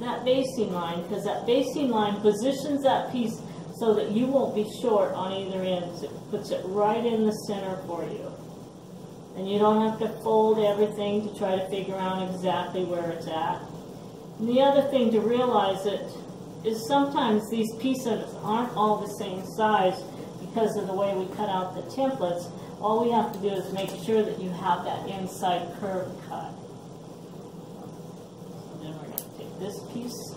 that basting line, because that basting line positions that piece so that you won't be short on either end. It puts it right in the center for you. And you don't have to fold everything to try to figure out exactly where it's at. And the other thing to realize it is sometimes these pieces aren't all the same size because of the way we cut out the templates. All we have to do is make sure that you have that inside curve cut. So then we're going to take this piece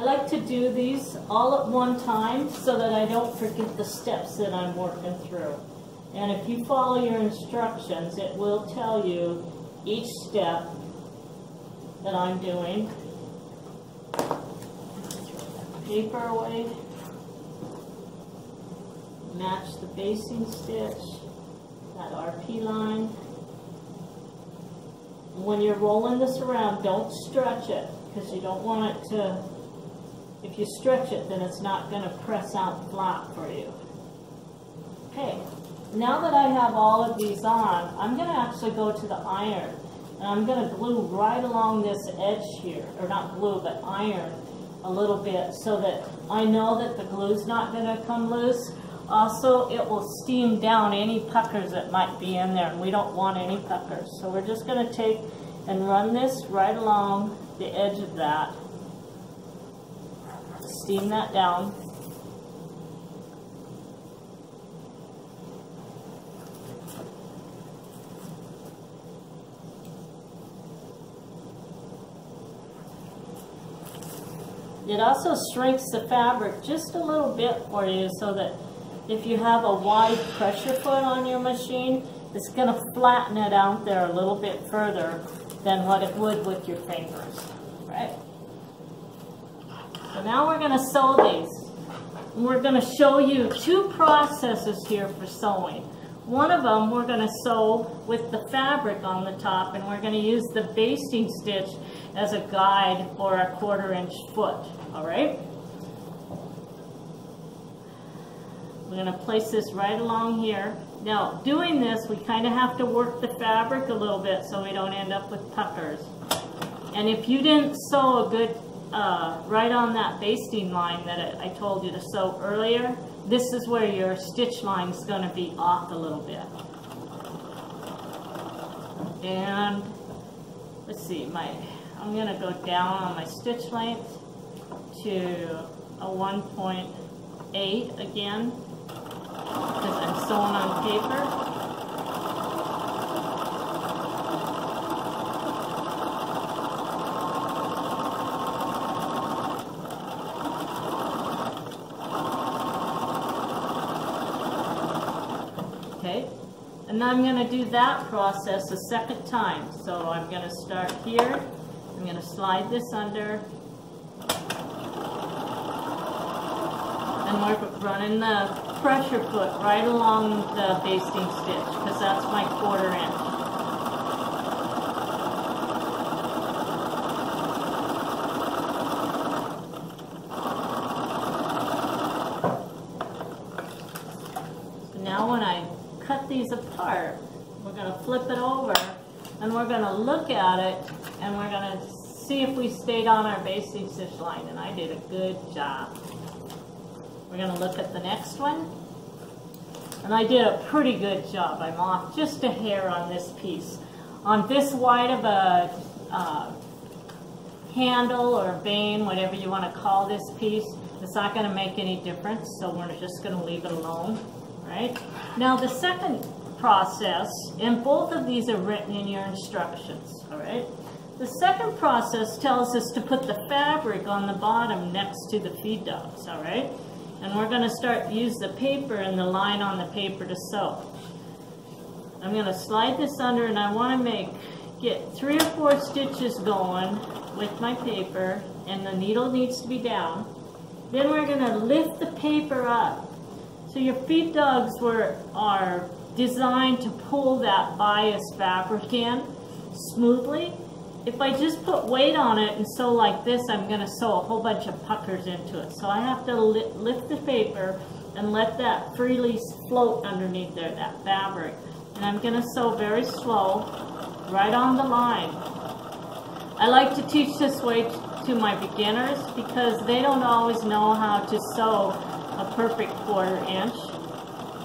I like to do these all at one time so that I don't forget the steps that I'm working through. And if you follow your instructions, it will tell you each step that I'm doing. Paper away. Match the basting stitch, that RP line. When you're rolling this around, don't stretch it because you don't want it to if you stretch it, then it's not going to press out flat for you. Okay, now that I have all of these on, I'm going to actually go to the iron. And I'm going to glue right along this edge here, or not glue, but iron a little bit so that I know that the glue's not going to come loose. Also, it will steam down any puckers that might be in there, and we don't want any puckers. So we're just going to take and run this right along the edge of that steam that down. It also shrinks the fabric just a little bit for you so that if you have a wide pressure foot on your machine, it's going to flatten it out there a little bit further than what it would with your fingers, now we're going to sew these. We're going to show you two processes here for sewing. One of them we're going to sew with the fabric on the top and we're going to use the basting stitch as a guide for a quarter inch foot. Alright? We're going to place this right along here. Now doing this we kind of have to work the fabric a little bit so we don't end up with puckers. And if you didn't sew a good uh, right on that basting line that I, I told you to sew earlier, this is where your stitch line is going to be off a little bit. And let's see, my I'm going to go down on my stitch length to a 1.8 again because I'm sewing on paper. And I'm going to do that process a second time. So I'm going to start here. I'm going to slide this under. And we're running the pressure foot right along the basting stitch because that's my quarter inch. these apart. We're going to flip it over and we're going to look at it and we're going to see if we stayed on our basting stitch line and I did a good job. We're going to look at the next one and I did a pretty good job. I'm off just a hair on this piece. On this wide of a uh, handle or vane, whatever you want to call this piece, it's not going to make any difference, so we're just going to leave it alone right? Now the second process, and both of these are written in your instructions, all right? The second process tells us to put the fabric on the bottom next to the feed dogs, all right? And we're going to start use the paper and the line on the paper to sew. I'm going to slide this under and I want to make, get three or four stitches going with my paper and the needle needs to be down. Then we're gonna lift the paper up. So your feed dogs were, are designed to pull that bias fabric in smoothly. If I just put weight on it and sew like this, I'm gonna sew a whole bunch of puckers into it. So I have to li lift the paper and let that freely float underneath there, that fabric. And I'm gonna sew very slow, right on the line. I like to teach this way to my beginners because they don't always know how to sew a perfect quarter inch.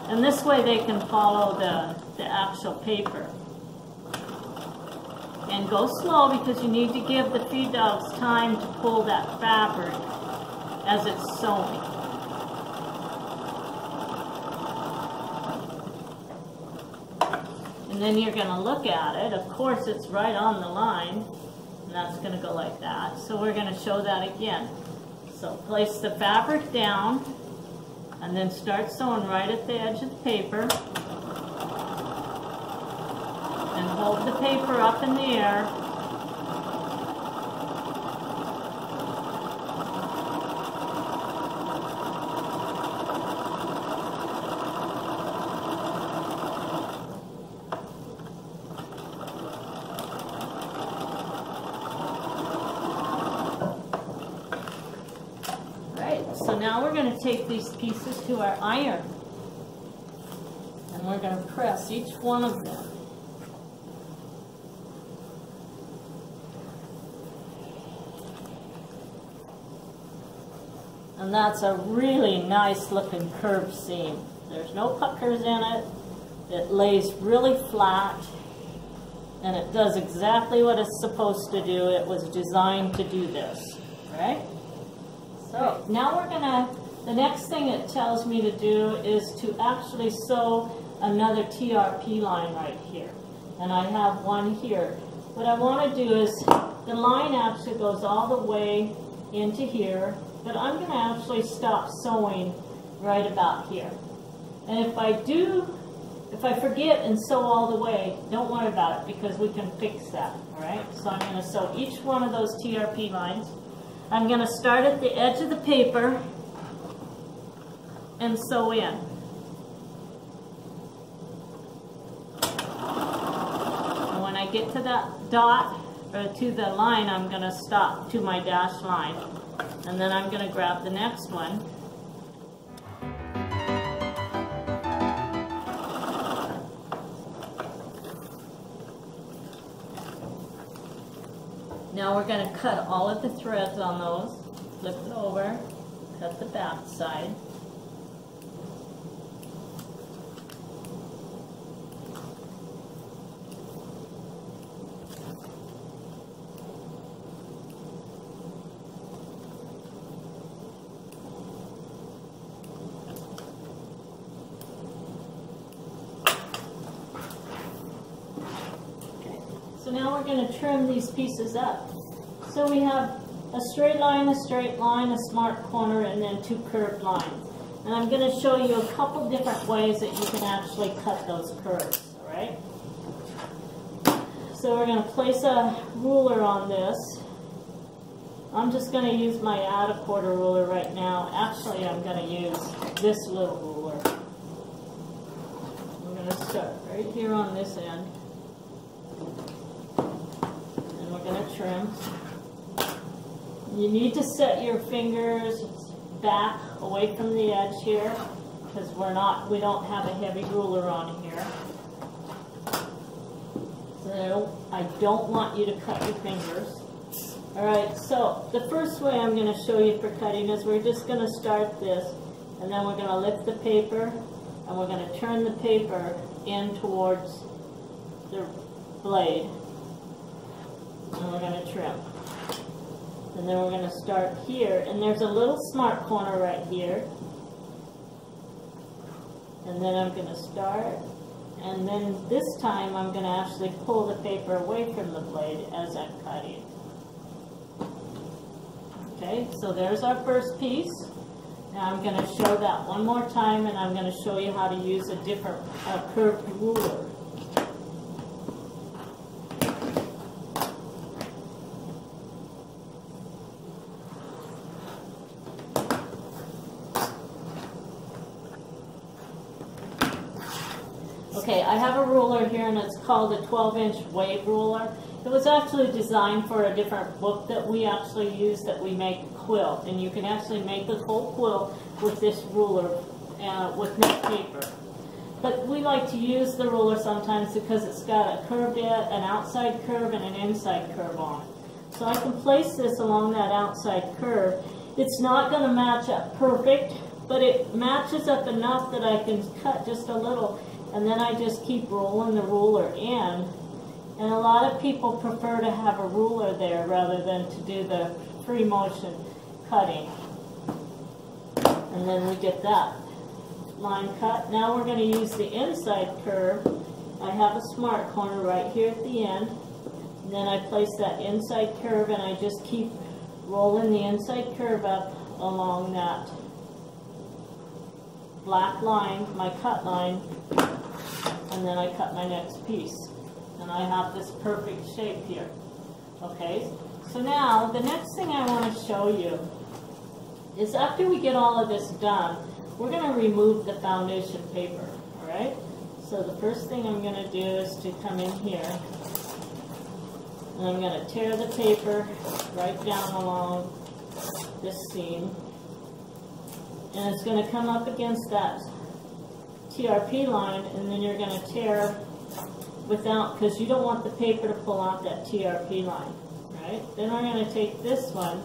And this way they can follow the, the actual paper. And go slow because you need to give the feed dogs time to pull that fabric as it's sewing. And then you're going to look at it. Of course, it's right on the line. And that's going to go like that. So we're going to show that again. So place the fabric down and then start sewing right at the edge of the paper. And hold the paper up in the air So now we're going to take these pieces to our iron. And we're going to press each one of them. And that's a really nice looking curved seam. There's no puckers in it. It lays really flat. And it does exactly what it's supposed to do. It was designed to do this, right? So now we're gonna, the next thing it tells me to do is to actually sew another TRP line right here. And I have one here. What I wanna do is, the line actually goes all the way into here, but I'm gonna actually stop sewing right about here. And if I do, if I forget and sew all the way, don't worry about it because we can fix that, all right? So I'm gonna sew each one of those TRP lines. I'm going to start at the edge of the paper and sew in. And when I get to that dot, or to the line, I'm going to stop to my dash line. And then I'm going to grab the next one Now we're going to cut all of the threads on those, flip it over, cut the back side. So trim these pieces up. So we have a straight line, a straight line, a smart corner, and then two curved lines. And I'm going to show you a couple different ways that you can actually cut those curves, all right? So we're going to place a ruler on this. I'm just going to use my add a quarter ruler right now. Actually, I'm going to use this little ruler. I'm going to start right here on this end going to trim. You need to set your fingers back away from the edge here because we're not, we don't have a heavy ruler on here. So I don't want you to cut your fingers. All right, so the first way I'm going to show you for cutting is we're just going to start this and then we're going to lift the paper and we're going to turn the paper in towards the blade and we're going to trim. And then we're going to start here, and there's a little smart corner right here. And then I'm going to start, and then this time I'm going to actually pull the paper away from the blade as I'm cutting. Okay, so there's our first piece. Now I'm going to show that one more time, and I'm going to show you how to use a different uh, curved ruler. Okay, I have a ruler here and it's called a 12 inch wave ruler. It was actually designed for a different book that we actually use that we make a quilt. And you can actually make the whole quilt with this ruler uh, with no paper. But we like to use the ruler sometimes because it's got a curved, ed- an outside curve and an inside curve on it. So I can place this along that outside curve. It's not going to match up perfect, but it matches up enough that I can cut just a little and then I just keep rolling the ruler in. And a lot of people prefer to have a ruler there rather than to do the free motion cutting. And then we get that line cut. Now we're going to use the inside curve. I have a smart corner right here at the end. And then I place that inside curve and I just keep rolling the inside curve up along that black line, my cut line, and then I cut my next piece. And I have this perfect shape here. Okay, so now the next thing I want to show you is after we get all of this done, we're going to remove the foundation paper, all right? So the first thing I'm going to do is to come in here, and I'm going to tear the paper right down along this seam, and it's going to come up against that TRP line, and then you're going to tear without, because you don't want the paper to pull out that TRP line, right? Then we're going to take this one,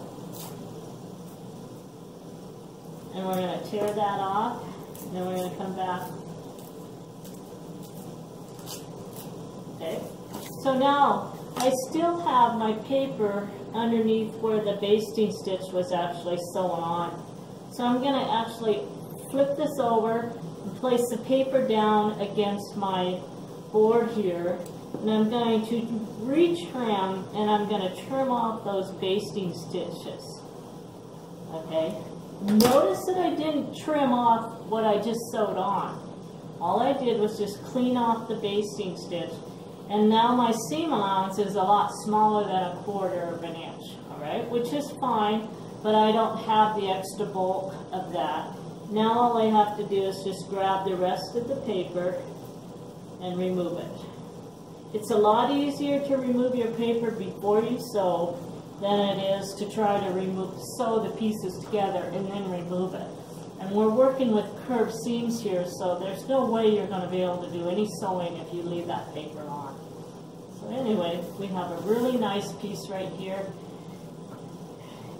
and we're going to tear that off, and then we're going to come back. Okay, so now I still have my paper underneath where the basting stitch was actually sewn on. So I'm going to actually flip this over place the paper down against my board here. And I'm going to retrim and I'm going to trim off those basting stitches. Okay. Notice that I didn't trim off what I just sewed on. All I did was just clean off the basting stitch. And now my seam allowance is a lot smaller than a quarter of an inch, all right, which is fine, but I don't have the extra bulk of that. Now all I have to do is just grab the rest of the paper and remove it. It's a lot easier to remove your paper before you sew than it is to try to remove, sew the pieces together and then remove it. And we're working with curved seams here, so there's no way you're going to be able to do any sewing if you leave that paper on. So anyway, we have a really nice piece right here.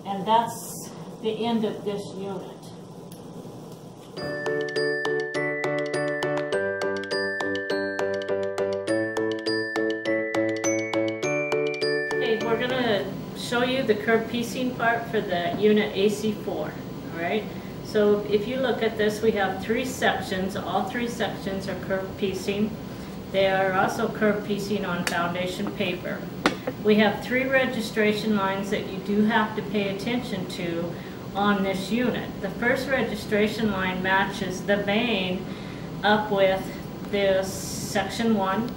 And that's the end of this unit. Okay, we're gonna show you the curved piecing part for the unit AC4, all right? So if you look at this, we have three sections. All three sections are curved piecing. They are also curved piecing on foundation paper. We have three registration lines that you do have to pay attention to on this unit. The first registration line matches the vein up with this section one.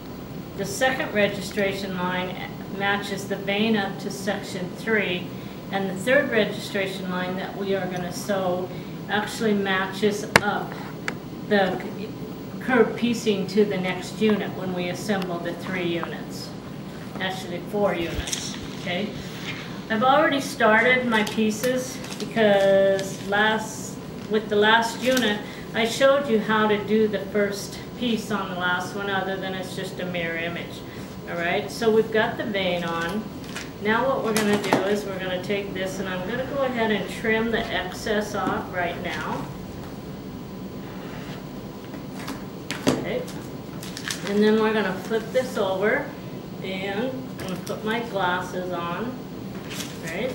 The second registration line matches the vein up to section three. And the third registration line that we are gonna sew actually matches up the curved piecing to the next unit when we assemble the three units. Actually, four units, okay? I've already started my pieces because last, with the last unit, I showed you how to do the first piece on the last one other than it's just a mirror image. All right, so we've got the vein on. Now what we're gonna do is we're gonna take this and I'm gonna go ahead and trim the excess off right now. Okay. And then we're gonna flip this over and I'm gonna put my glasses on, right?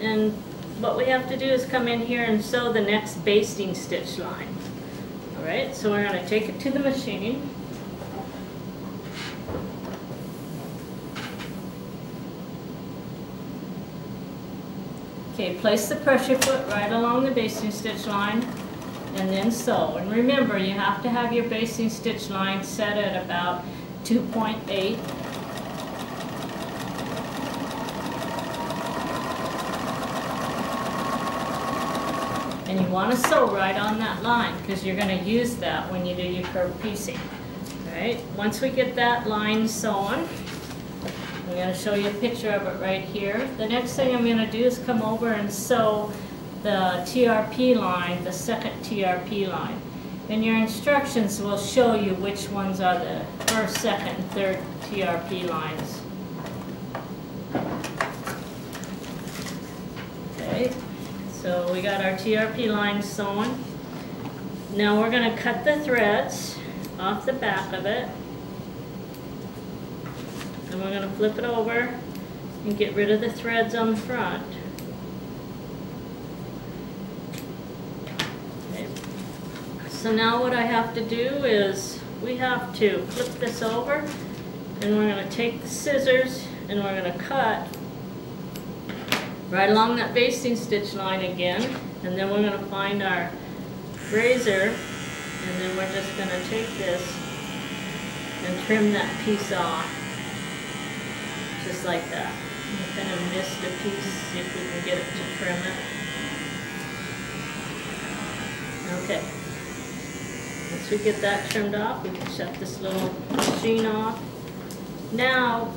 And what we have to do is come in here and sew the next basting stitch line. All right, so we're gonna take it to the machine. Okay, place the pressure foot right along the basting stitch line and then sew. And remember, you have to have your basting stitch line set at about 2.8 want to sew right on that line because you're going to use that when you do your curved piecing. Alright, once we get that line sewn, I'm gonna show you a picture of it right here. The next thing I'm gonna do is come over and sew the TRP line, the second TRP line. And your instructions will show you which ones are the first, second, third TRP lines. Okay, so we got our TRP line sewn. Now we're gonna cut the threads off the back of it. And we're gonna flip it over and get rid of the threads on the front. Okay. So now what I have to do is, we have to flip this over and we're gonna take the scissors and we're gonna cut right along that basting stitch line again. And then we're gonna find our razor and then we're just gonna take this and trim that piece off. Just like that. I kind of missed a piece, see if we can get it to trim it. Okay. Once we get that trimmed off, we can shut this little machine off. Now,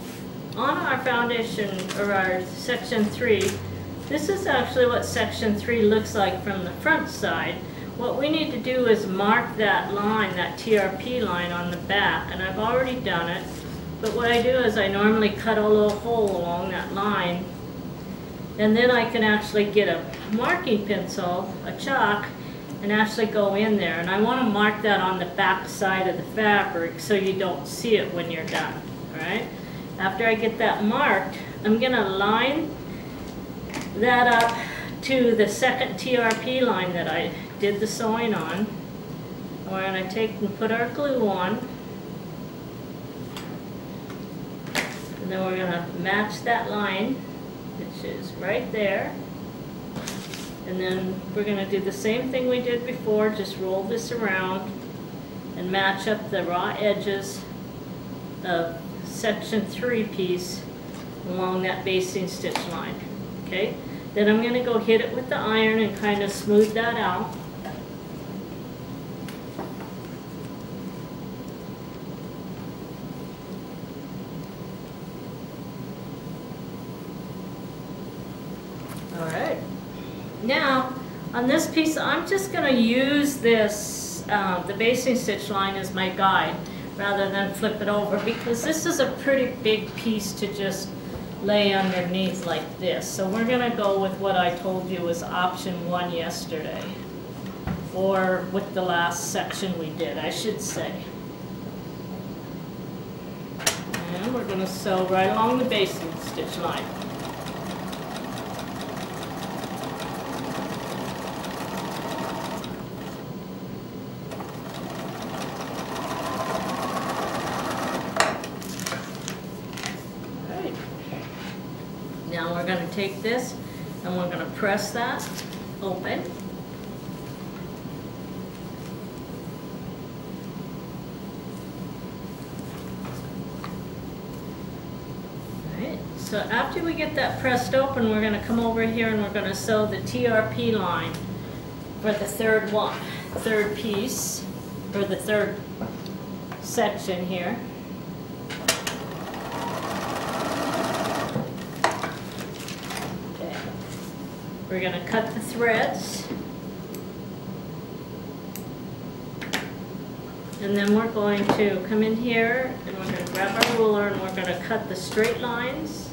on our foundation, or our section three, this is actually what section three looks like from the front side. What we need to do is mark that line, that TRP line on the back, and I've already done it. But what I do is I normally cut a little hole along that line, and then I can actually get a marking pencil, a chalk, and actually go in there. And I want to mark that on the back side of the fabric so you don't see it when you're done, all right? After I get that marked, I'm going to line that up to the second TRP line that I did the sewing on. We're to take and put our glue on. And then we're to match that line, which is right there. And then we're going to do the same thing we did before, just roll this around and match up the raw edges of section 3 piece along that basting stitch line. Okay? Then I'm going to go hit it with the iron and kind of smooth that out. All right. Now, on this piece, I'm just going to use this, uh, the basting stitch line as my guide rather than flip it over because this is a pretty big piece to just lay underneath like this. So we're going to go with what I told you was option one yesterday or with the last section we did, I should say. And we're going to sew right along the basting stitch line. Now we're going to take this and we're going to press that open. So after we get that pressed open, we're going to come over here and we're going to sew the TRP line for the third one, third piece, or the third section here. We're going to cut the threads. And then we're going to come in here and we're going to grab our ruler and we're going to cut the straight lines.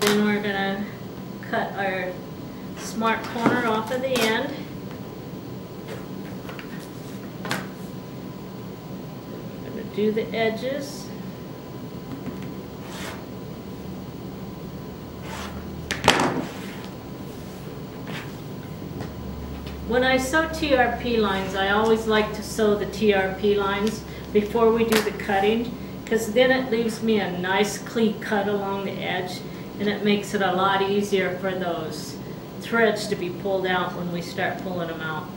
Then we're going to cut our smart corner off of the end. Going to do the edges. When I sew TRP lines, I always like to sew the TRP lines before we do the cutting, because then it leaves me a nice clean cut along the edge, and it makes it a lot easier for those threads to be pulled out when we start pulling them out.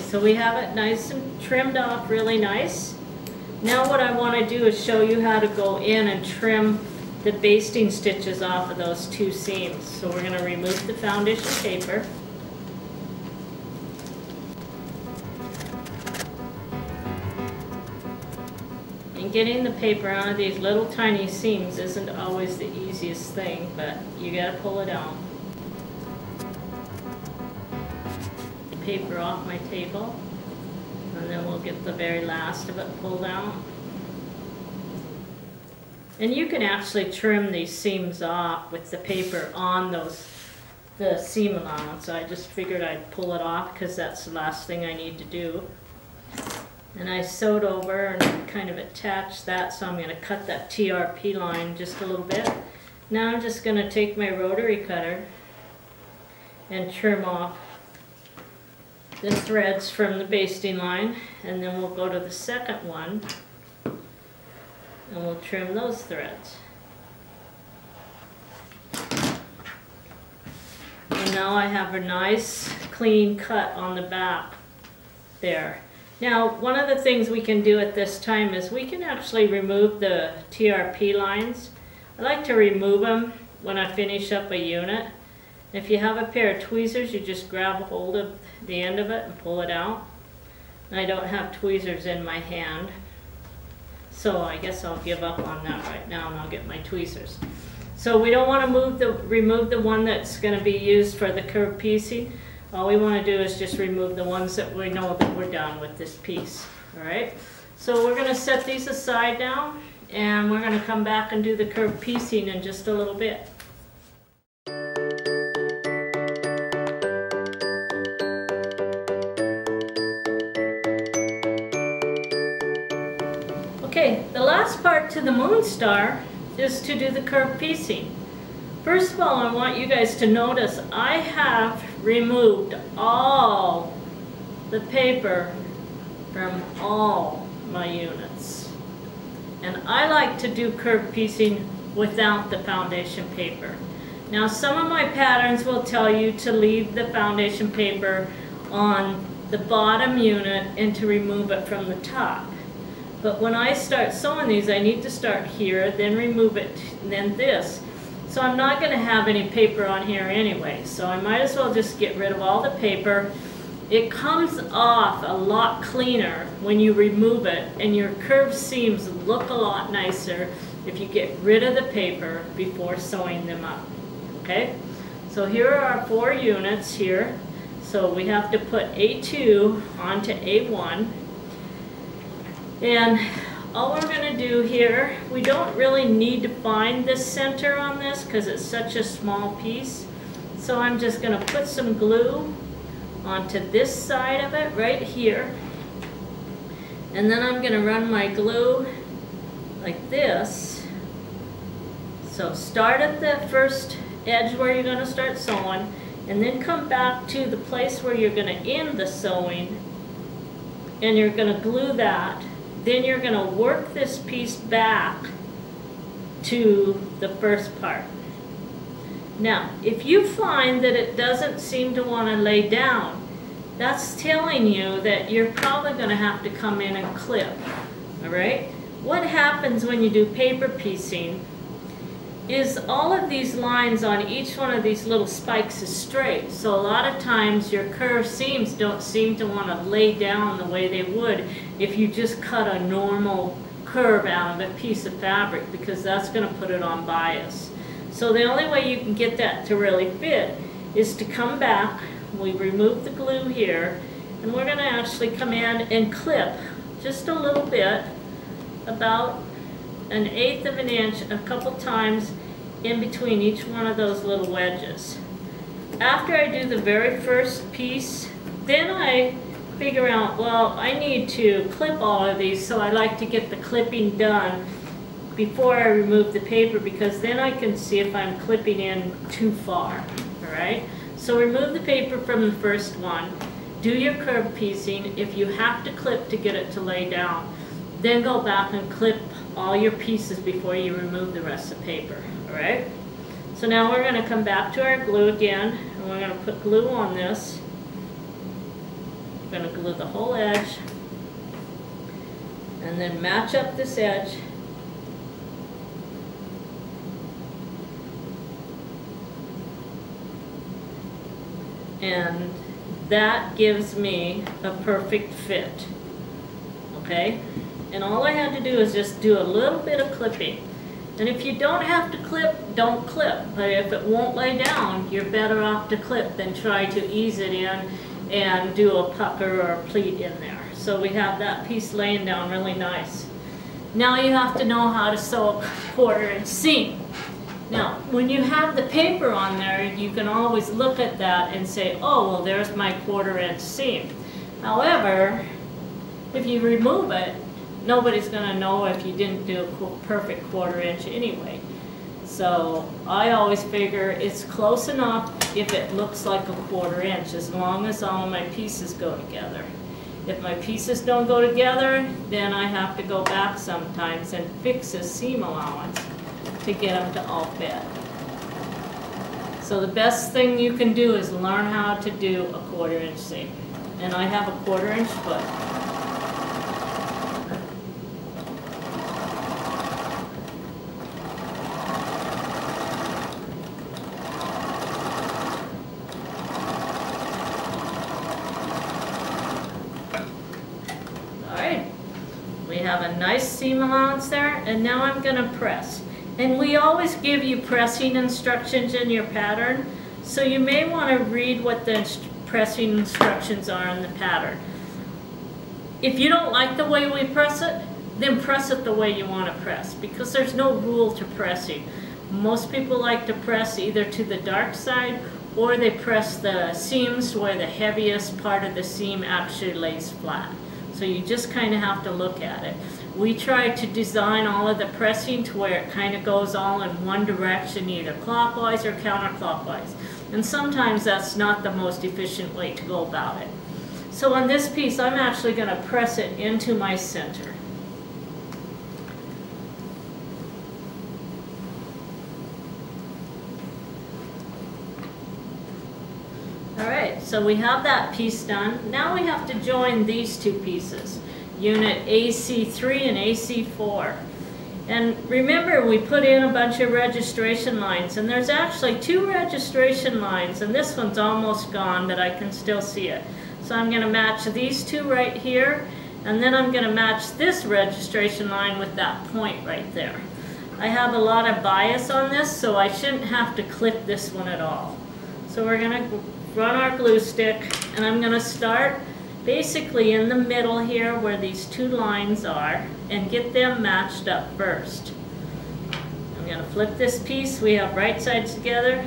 So we have it nice and trimmed off really nice. Now what I want to do is show you how to go in and trim the basting stitches off of those two seams. So we're going to remove the foundation paper. And getting the paper out of these little tiny seams isn't always the easiest thing, but you got to pull it out. Paper off my table. And then we'll get the very last of it pulled out. And you can actually trim these seams off with the paper on those, the seam allowance. I just figured I'd pull it off because that's the last thing I need to do. And I sewed over and kind of attached that, so I'm going to cut that TRP line just a little bit. Now I'm just going to take my rotary cutter and trim off the threads from the basting line and then we'll go to the second one and we'll trim those threads. And now I have a nice clean cut on the back there. Now, one of the things we can do at this time is we can actually remove the TRP lines. I like to remove them when I finish up a unit. If you have a pair of tweezers, you just grab hold of the end of it and pull it out. I don't have tweezers in my hand, so I guess I'll give up on that right now and I'll get my tweezers. So we don't want to move the remove the one that's going to be used for the curved piecing. All we want to do is just remove the ones that we know that we're done with this piece. All right. So we're going to set these aside now, and we're going to come back and do the curved piecing in just a little bit. Part to the moon star is to do the curved piecing. First of all, I want you guys to notice I have removed all the paper from all my units. And I like to do curved piecing without the foundation paper. Now some of my patterns will tell you to leave the foundation paper on the bottom unit and to remove it from the top. But when I start sewing these, I need to start here, then remove it, then this. So I'm not going to have any paper on here anyway, so I might as well just get rid of all the paper. It comes off a lot cleaner when you remove it, and your curved seams look a lot nicer if you get rid of the paper before sewing them up. Okay, so here are our four units here. So we have to put A2 onto A1. And all we're going to do here, we don't really need to find the center on this because it's such a small piece. So I'm just going to put some glue onto this side of it right here. And then I'm going to run my glue like this. So start at the first edge where you're going to start sewing and then come back to the place where you're going to end the sewing and you're going to glue that then you're going to work this piece back to the first part. Now, if you find that it doesn't seem to want to lay down, that's telling you that you're probably going to have to come in and clip, all right? What happens when you do paper piecing is all of these lines on each one of these little spikes is straight. So a lot of times your curved seams don't seem to want to lay down the way they would if you just cut a normal curve out of a piece of fabric because that's going to put it on bias. So the only way you can get that to really fit is to come back, we remove the glue here, and we're going to actually come in and clip just a little bit, about an eighth of an inch a couple times in between each one of those little wedges. After I do the very first piece, then I figure out, well, I need to clip all of these, so I like to get the clipping done before I remove the paper because then I can see if I'm clipping in too far, all right? So remove the paper from the first one, do your curve piecing. If you have to clip to get it to lay down, then go back and clip all your pieces before you remove the rest of paper, all right? So now we're going to come back to our glue again, and we're going to put glue on this I'm gonna glue the whole edge. And then match up this edge. And that gives me a perfect fit, okay? And all I had to do is just do a little bit of clipping. And if you don't have to clip, don't clip. But if it won't lay down, you're better off to clip than try to ease it in and do a pucker or a pleat in there. So we have that piece laying down really nice. Now you have to know how to sew a quarter inch seam. Now, when you have the paper on there, you can always look at that and say, oh, well, there's my quarter inch seam. However, if you remove it, nobody's going to know if you didn't do a perfect quarter inch anyway. So I always figure it's close enough if it looks like a quarter inch, as long as all my pieces go together. If my pieces don't go together, then I have to go back sometimes and fix a seam allowance to get them to all fit. So the best thing you can do is learn how to do a quarter inch seam. And I have a quarter inch foot. Alright, we have a nice seam allowance there, and now I'm going to press. And we always give you pressing instructions in your pattern, so you may want to read what the pressing instructions are in the pattern. If you don't like the way we press it, then press it the way you want to press, because there's no rule to pressing. Most people like to press either to the dark side or they press the seams where the heaviest part of the seam actually lays flat. So you just kind of have to look at it. We try to design all of the pressing to where it kind of goes all in one direction, either clockwise or counterclockwise. And sometimes that's not the most efficient way to go about it. So on this piece, I'm actually going to press it into my center. So we have that piece done. Now we have to join these two pieces, unit AC3 and AC4. And remember, we put in a bunch of registration lines, and there's actually two registration lines, and this one's almost gone, but I can still see it. So I'm going to match these two right here, and then I'm going to match this registration line with that point right there. I have a lot of bias on this, so I shouldn't have to clip this one at all. So we're going to run our glue stick, and I'm going to start basically in the middle here where these two lines are and get them matched up first. I'm going to flip this piece. We have right sides together.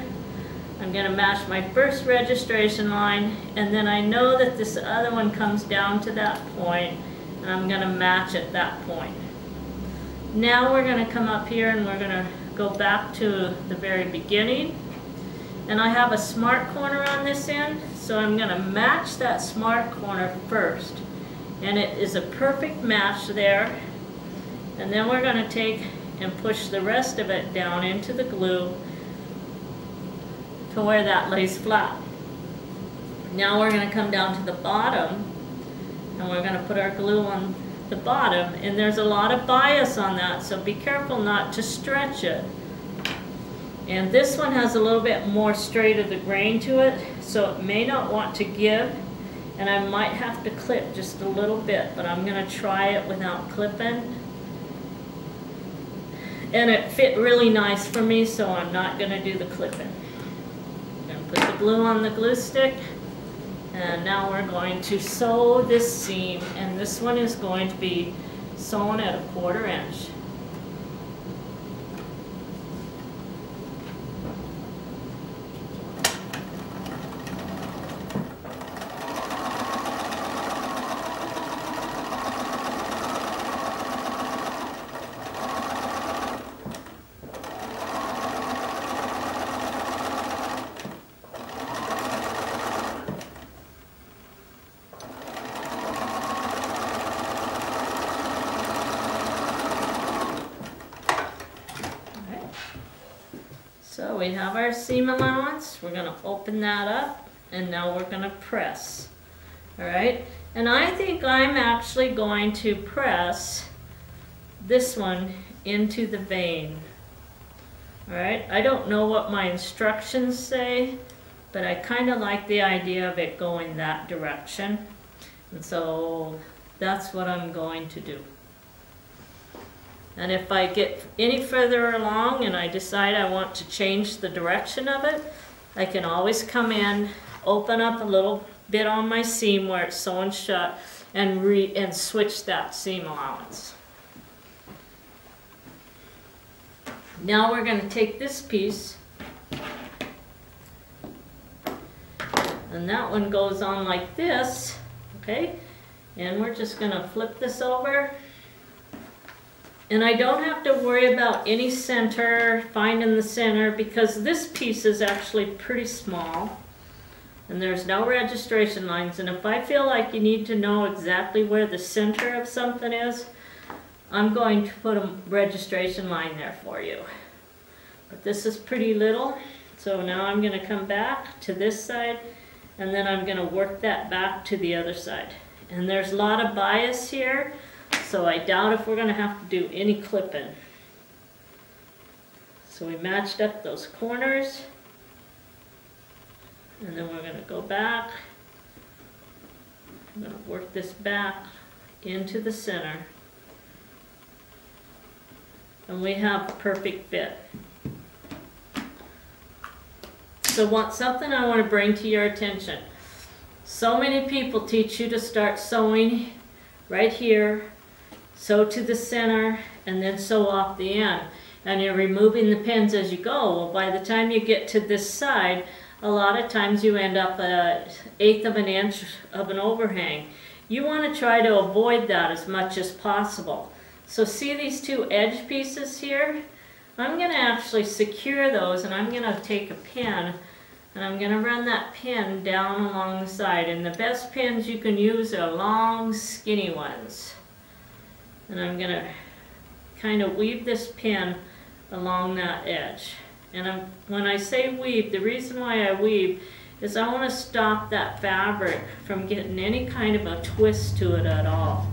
I'm going to match my first registration line and then I know that this other one comes down to that point and I'm going to match at that point. Now we're going to come up here and we're going to go back to the very beginning and I have a smart corner on this end, so I'm going to match that smart corner first. And it is a perfect match there. And then we're going to take and push the rest of it down into the glue to where that lays flat. Now we're going to come down to the bottom and we're going to put our glue on the bottom and there's a lot of bias on that so be careful not to stretch it. And this one has a little bit more straight of the grain to it, so it may not want to give. And I might have to clip just a little bit, but I'm going to try it without clipping. And it fit really nice for me, so I'm not going to do the clipping. I'm to put the glue on the glue stick. And now we're going to sew this seam, and this one is going to be sewn at a quarter inch. we have our seam We're going to open that up and now we're going to press. All right. And I think I'm actually going to press this one into the vein. All right, I don't know what my instructions say, but I kind of like the idea of it going that direction. And so that's what I'm going to do. And if I get any further along and I decide I want to change the direction of it, I can always come in, open up a little bit on my seam where it's sewn shut, and, re and switch that seam allowance. Now we're going to take this piece, and that one goes on like this, okay? And we're just going to flip this over and I don't have to worry about any center, finding the center, because this piece is actually pretty small. And there's no registration lines. And if I feel like you need to know exactly where the center of something is, I'm going to put a registration line there for you. But this is pretty little. So now I'm going to come back to this side, and then I'm going to work that back to the other side. And there's a lot of bias here. So I doubt if we're going to have to do any clipping. So we matched up those corners. And then we're going to go back. I'm going to work this back into the center. And we have perfect fit. So want something I want to bring to your attention. So many people teach you to start sewing right here sew to the center, and then sew off the end. And you're removing the pins as you go. Well, by the time you get to this side, a lot of times you end up an eighth of an inch of an overhang. You want to try to avoid that as much as possible. So see these two edge pieces here? I'm going to actually secure those and I'm going to take a pin and I'm going to run that pin down along the side. And the best pins you can use are long, skinny ones. And I'm going to kind of weave this pin along that edge. And I'm, when I say weave, the reason why I weave is I want to stop that fabric from getting any kind of a twist to it at all.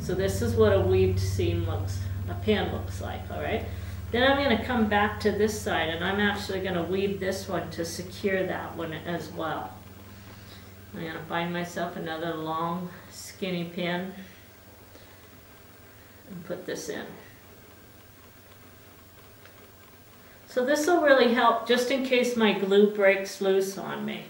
So this is what a weaved seam looks, a pin looks like, all right? Then I'm going to come back to this side and I'm actually going to weave this one to secure that one as well. I'm going to find myself another long skinny pin and put this in. So this will really help just in case my glue breaks loose on me.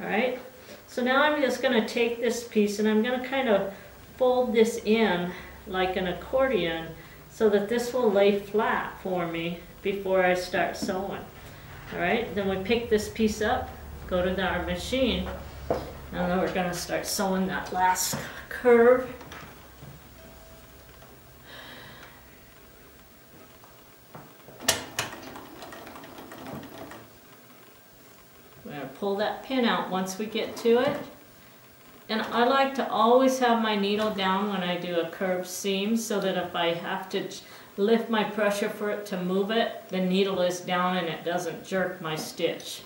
All right, so now I'm just going to take this piece and I'm going to kind of fold this in like an accordion so that this will lay flat for me before I start sewing. All right, then we pick this piece up, go to our machine, and then we're going to start sewing that last curve. Pull that pin out once we get to it. And I like to always have my needle down when I do a curved seam so that if I have to lift my pressure for it to move it, the needle is down and it doesn't jerk my stitch.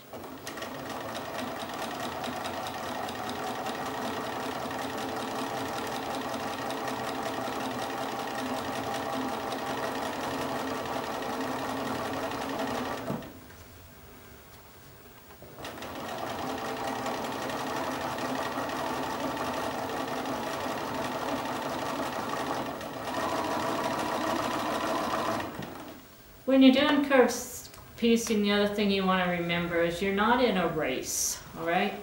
When doing curved piecing, the other thing you want to remember is you're not in a race, all right?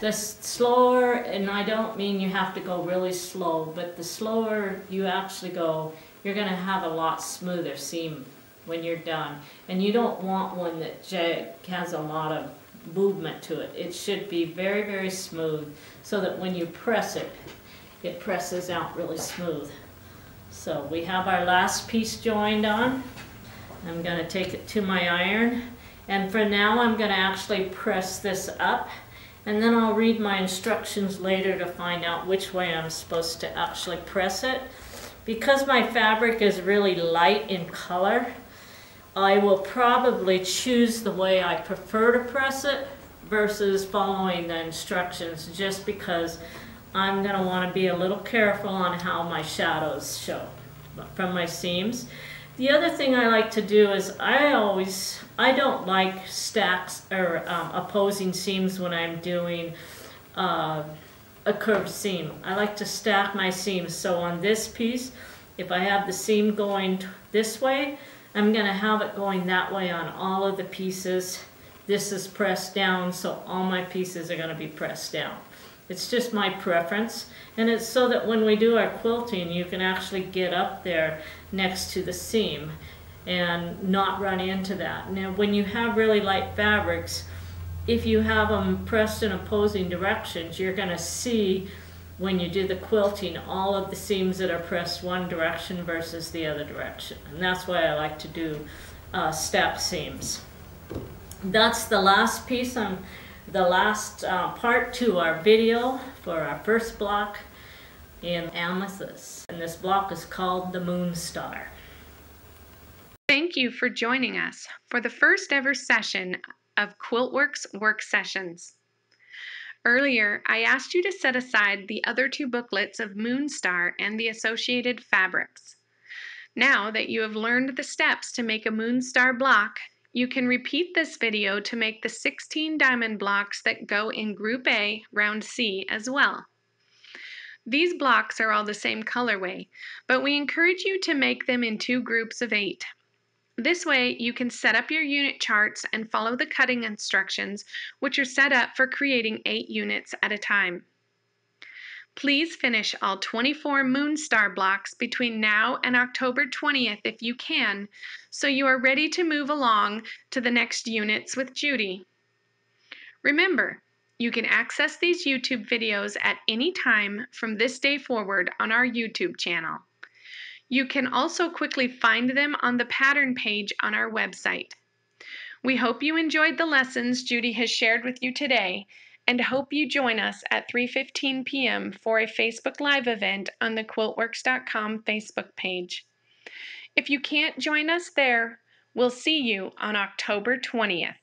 The slower, and I don't mean you have to go really slow, but the slower you actually go, you're going to have a lot smoother seam when you're done. And you don't want one that has a lot of movement to it. It should be very, very smooth so that when you press it, it presses out really smooth. So we have our last piece joined on. I'm going to take it to my iron and for now I'm going to actually press this up and then I'll read my instructions later to find out which way I'm supposed to actually press it. Because my fabric is really light in color, I will probably choose the way I prefer to press it versus following the instructions just because I'm gonna wanna be a little careful on how my shadows show from my seams. The other thing I like to do is I always, I don't like stacks or um, opposing seams when I'm doing uh, a curved seam. I like to stack my seams. So on this piece, if I have the seam going this way, I'm gonna have it going that way on all of the pieces. This is pressed down, so all my pieces are gonna be pressed down. It's just my preference. And it's so that when we do our quilting, you can actually get up there next to the seam and not run into that. Now, when you have really light fabrics, if you have them pressed in opposing directions, you're gonna see when you do the quilting all of the seams that are pressed one direction versus the other direction. And that's why I like to do uh, step seams. That's the last piece on the last uh, part to our video for our first block in amethyst. And this block is called the Moon Star. Thank you for joining us for the first ever session of Quiltworx Worx Sessions. Earlier, I asked you to set aside the other two booklets of Moonstar and the associated fabrics. Now that you have learned the steps to make a Moonstar block, you can repeat this video to make the 16 diamond blocks that go in Group A, Round C as well. These blocks are all the same colorway, but we encourage you to make them in two groups of eight. This way, you can set up your unit charts and follow the cutting instructions, which are set up for creating 8 units at a time. Please finish all 24 Moonstar blocks between now and October 20th if you can, so you are ready to move along to the next units with Judy. Remember, you can access these YouTube videos at any time from this day forward on our YouTube channel. You can also quickly find them on the pattern page on our website. We hope you enjoyed the lessons Judy has shared with you today and hope you join us at 3:15 p.m. for a Facebook Live event on the Quiltworx.com Facebook page. If you can't join us there, we'll see you on October 20th.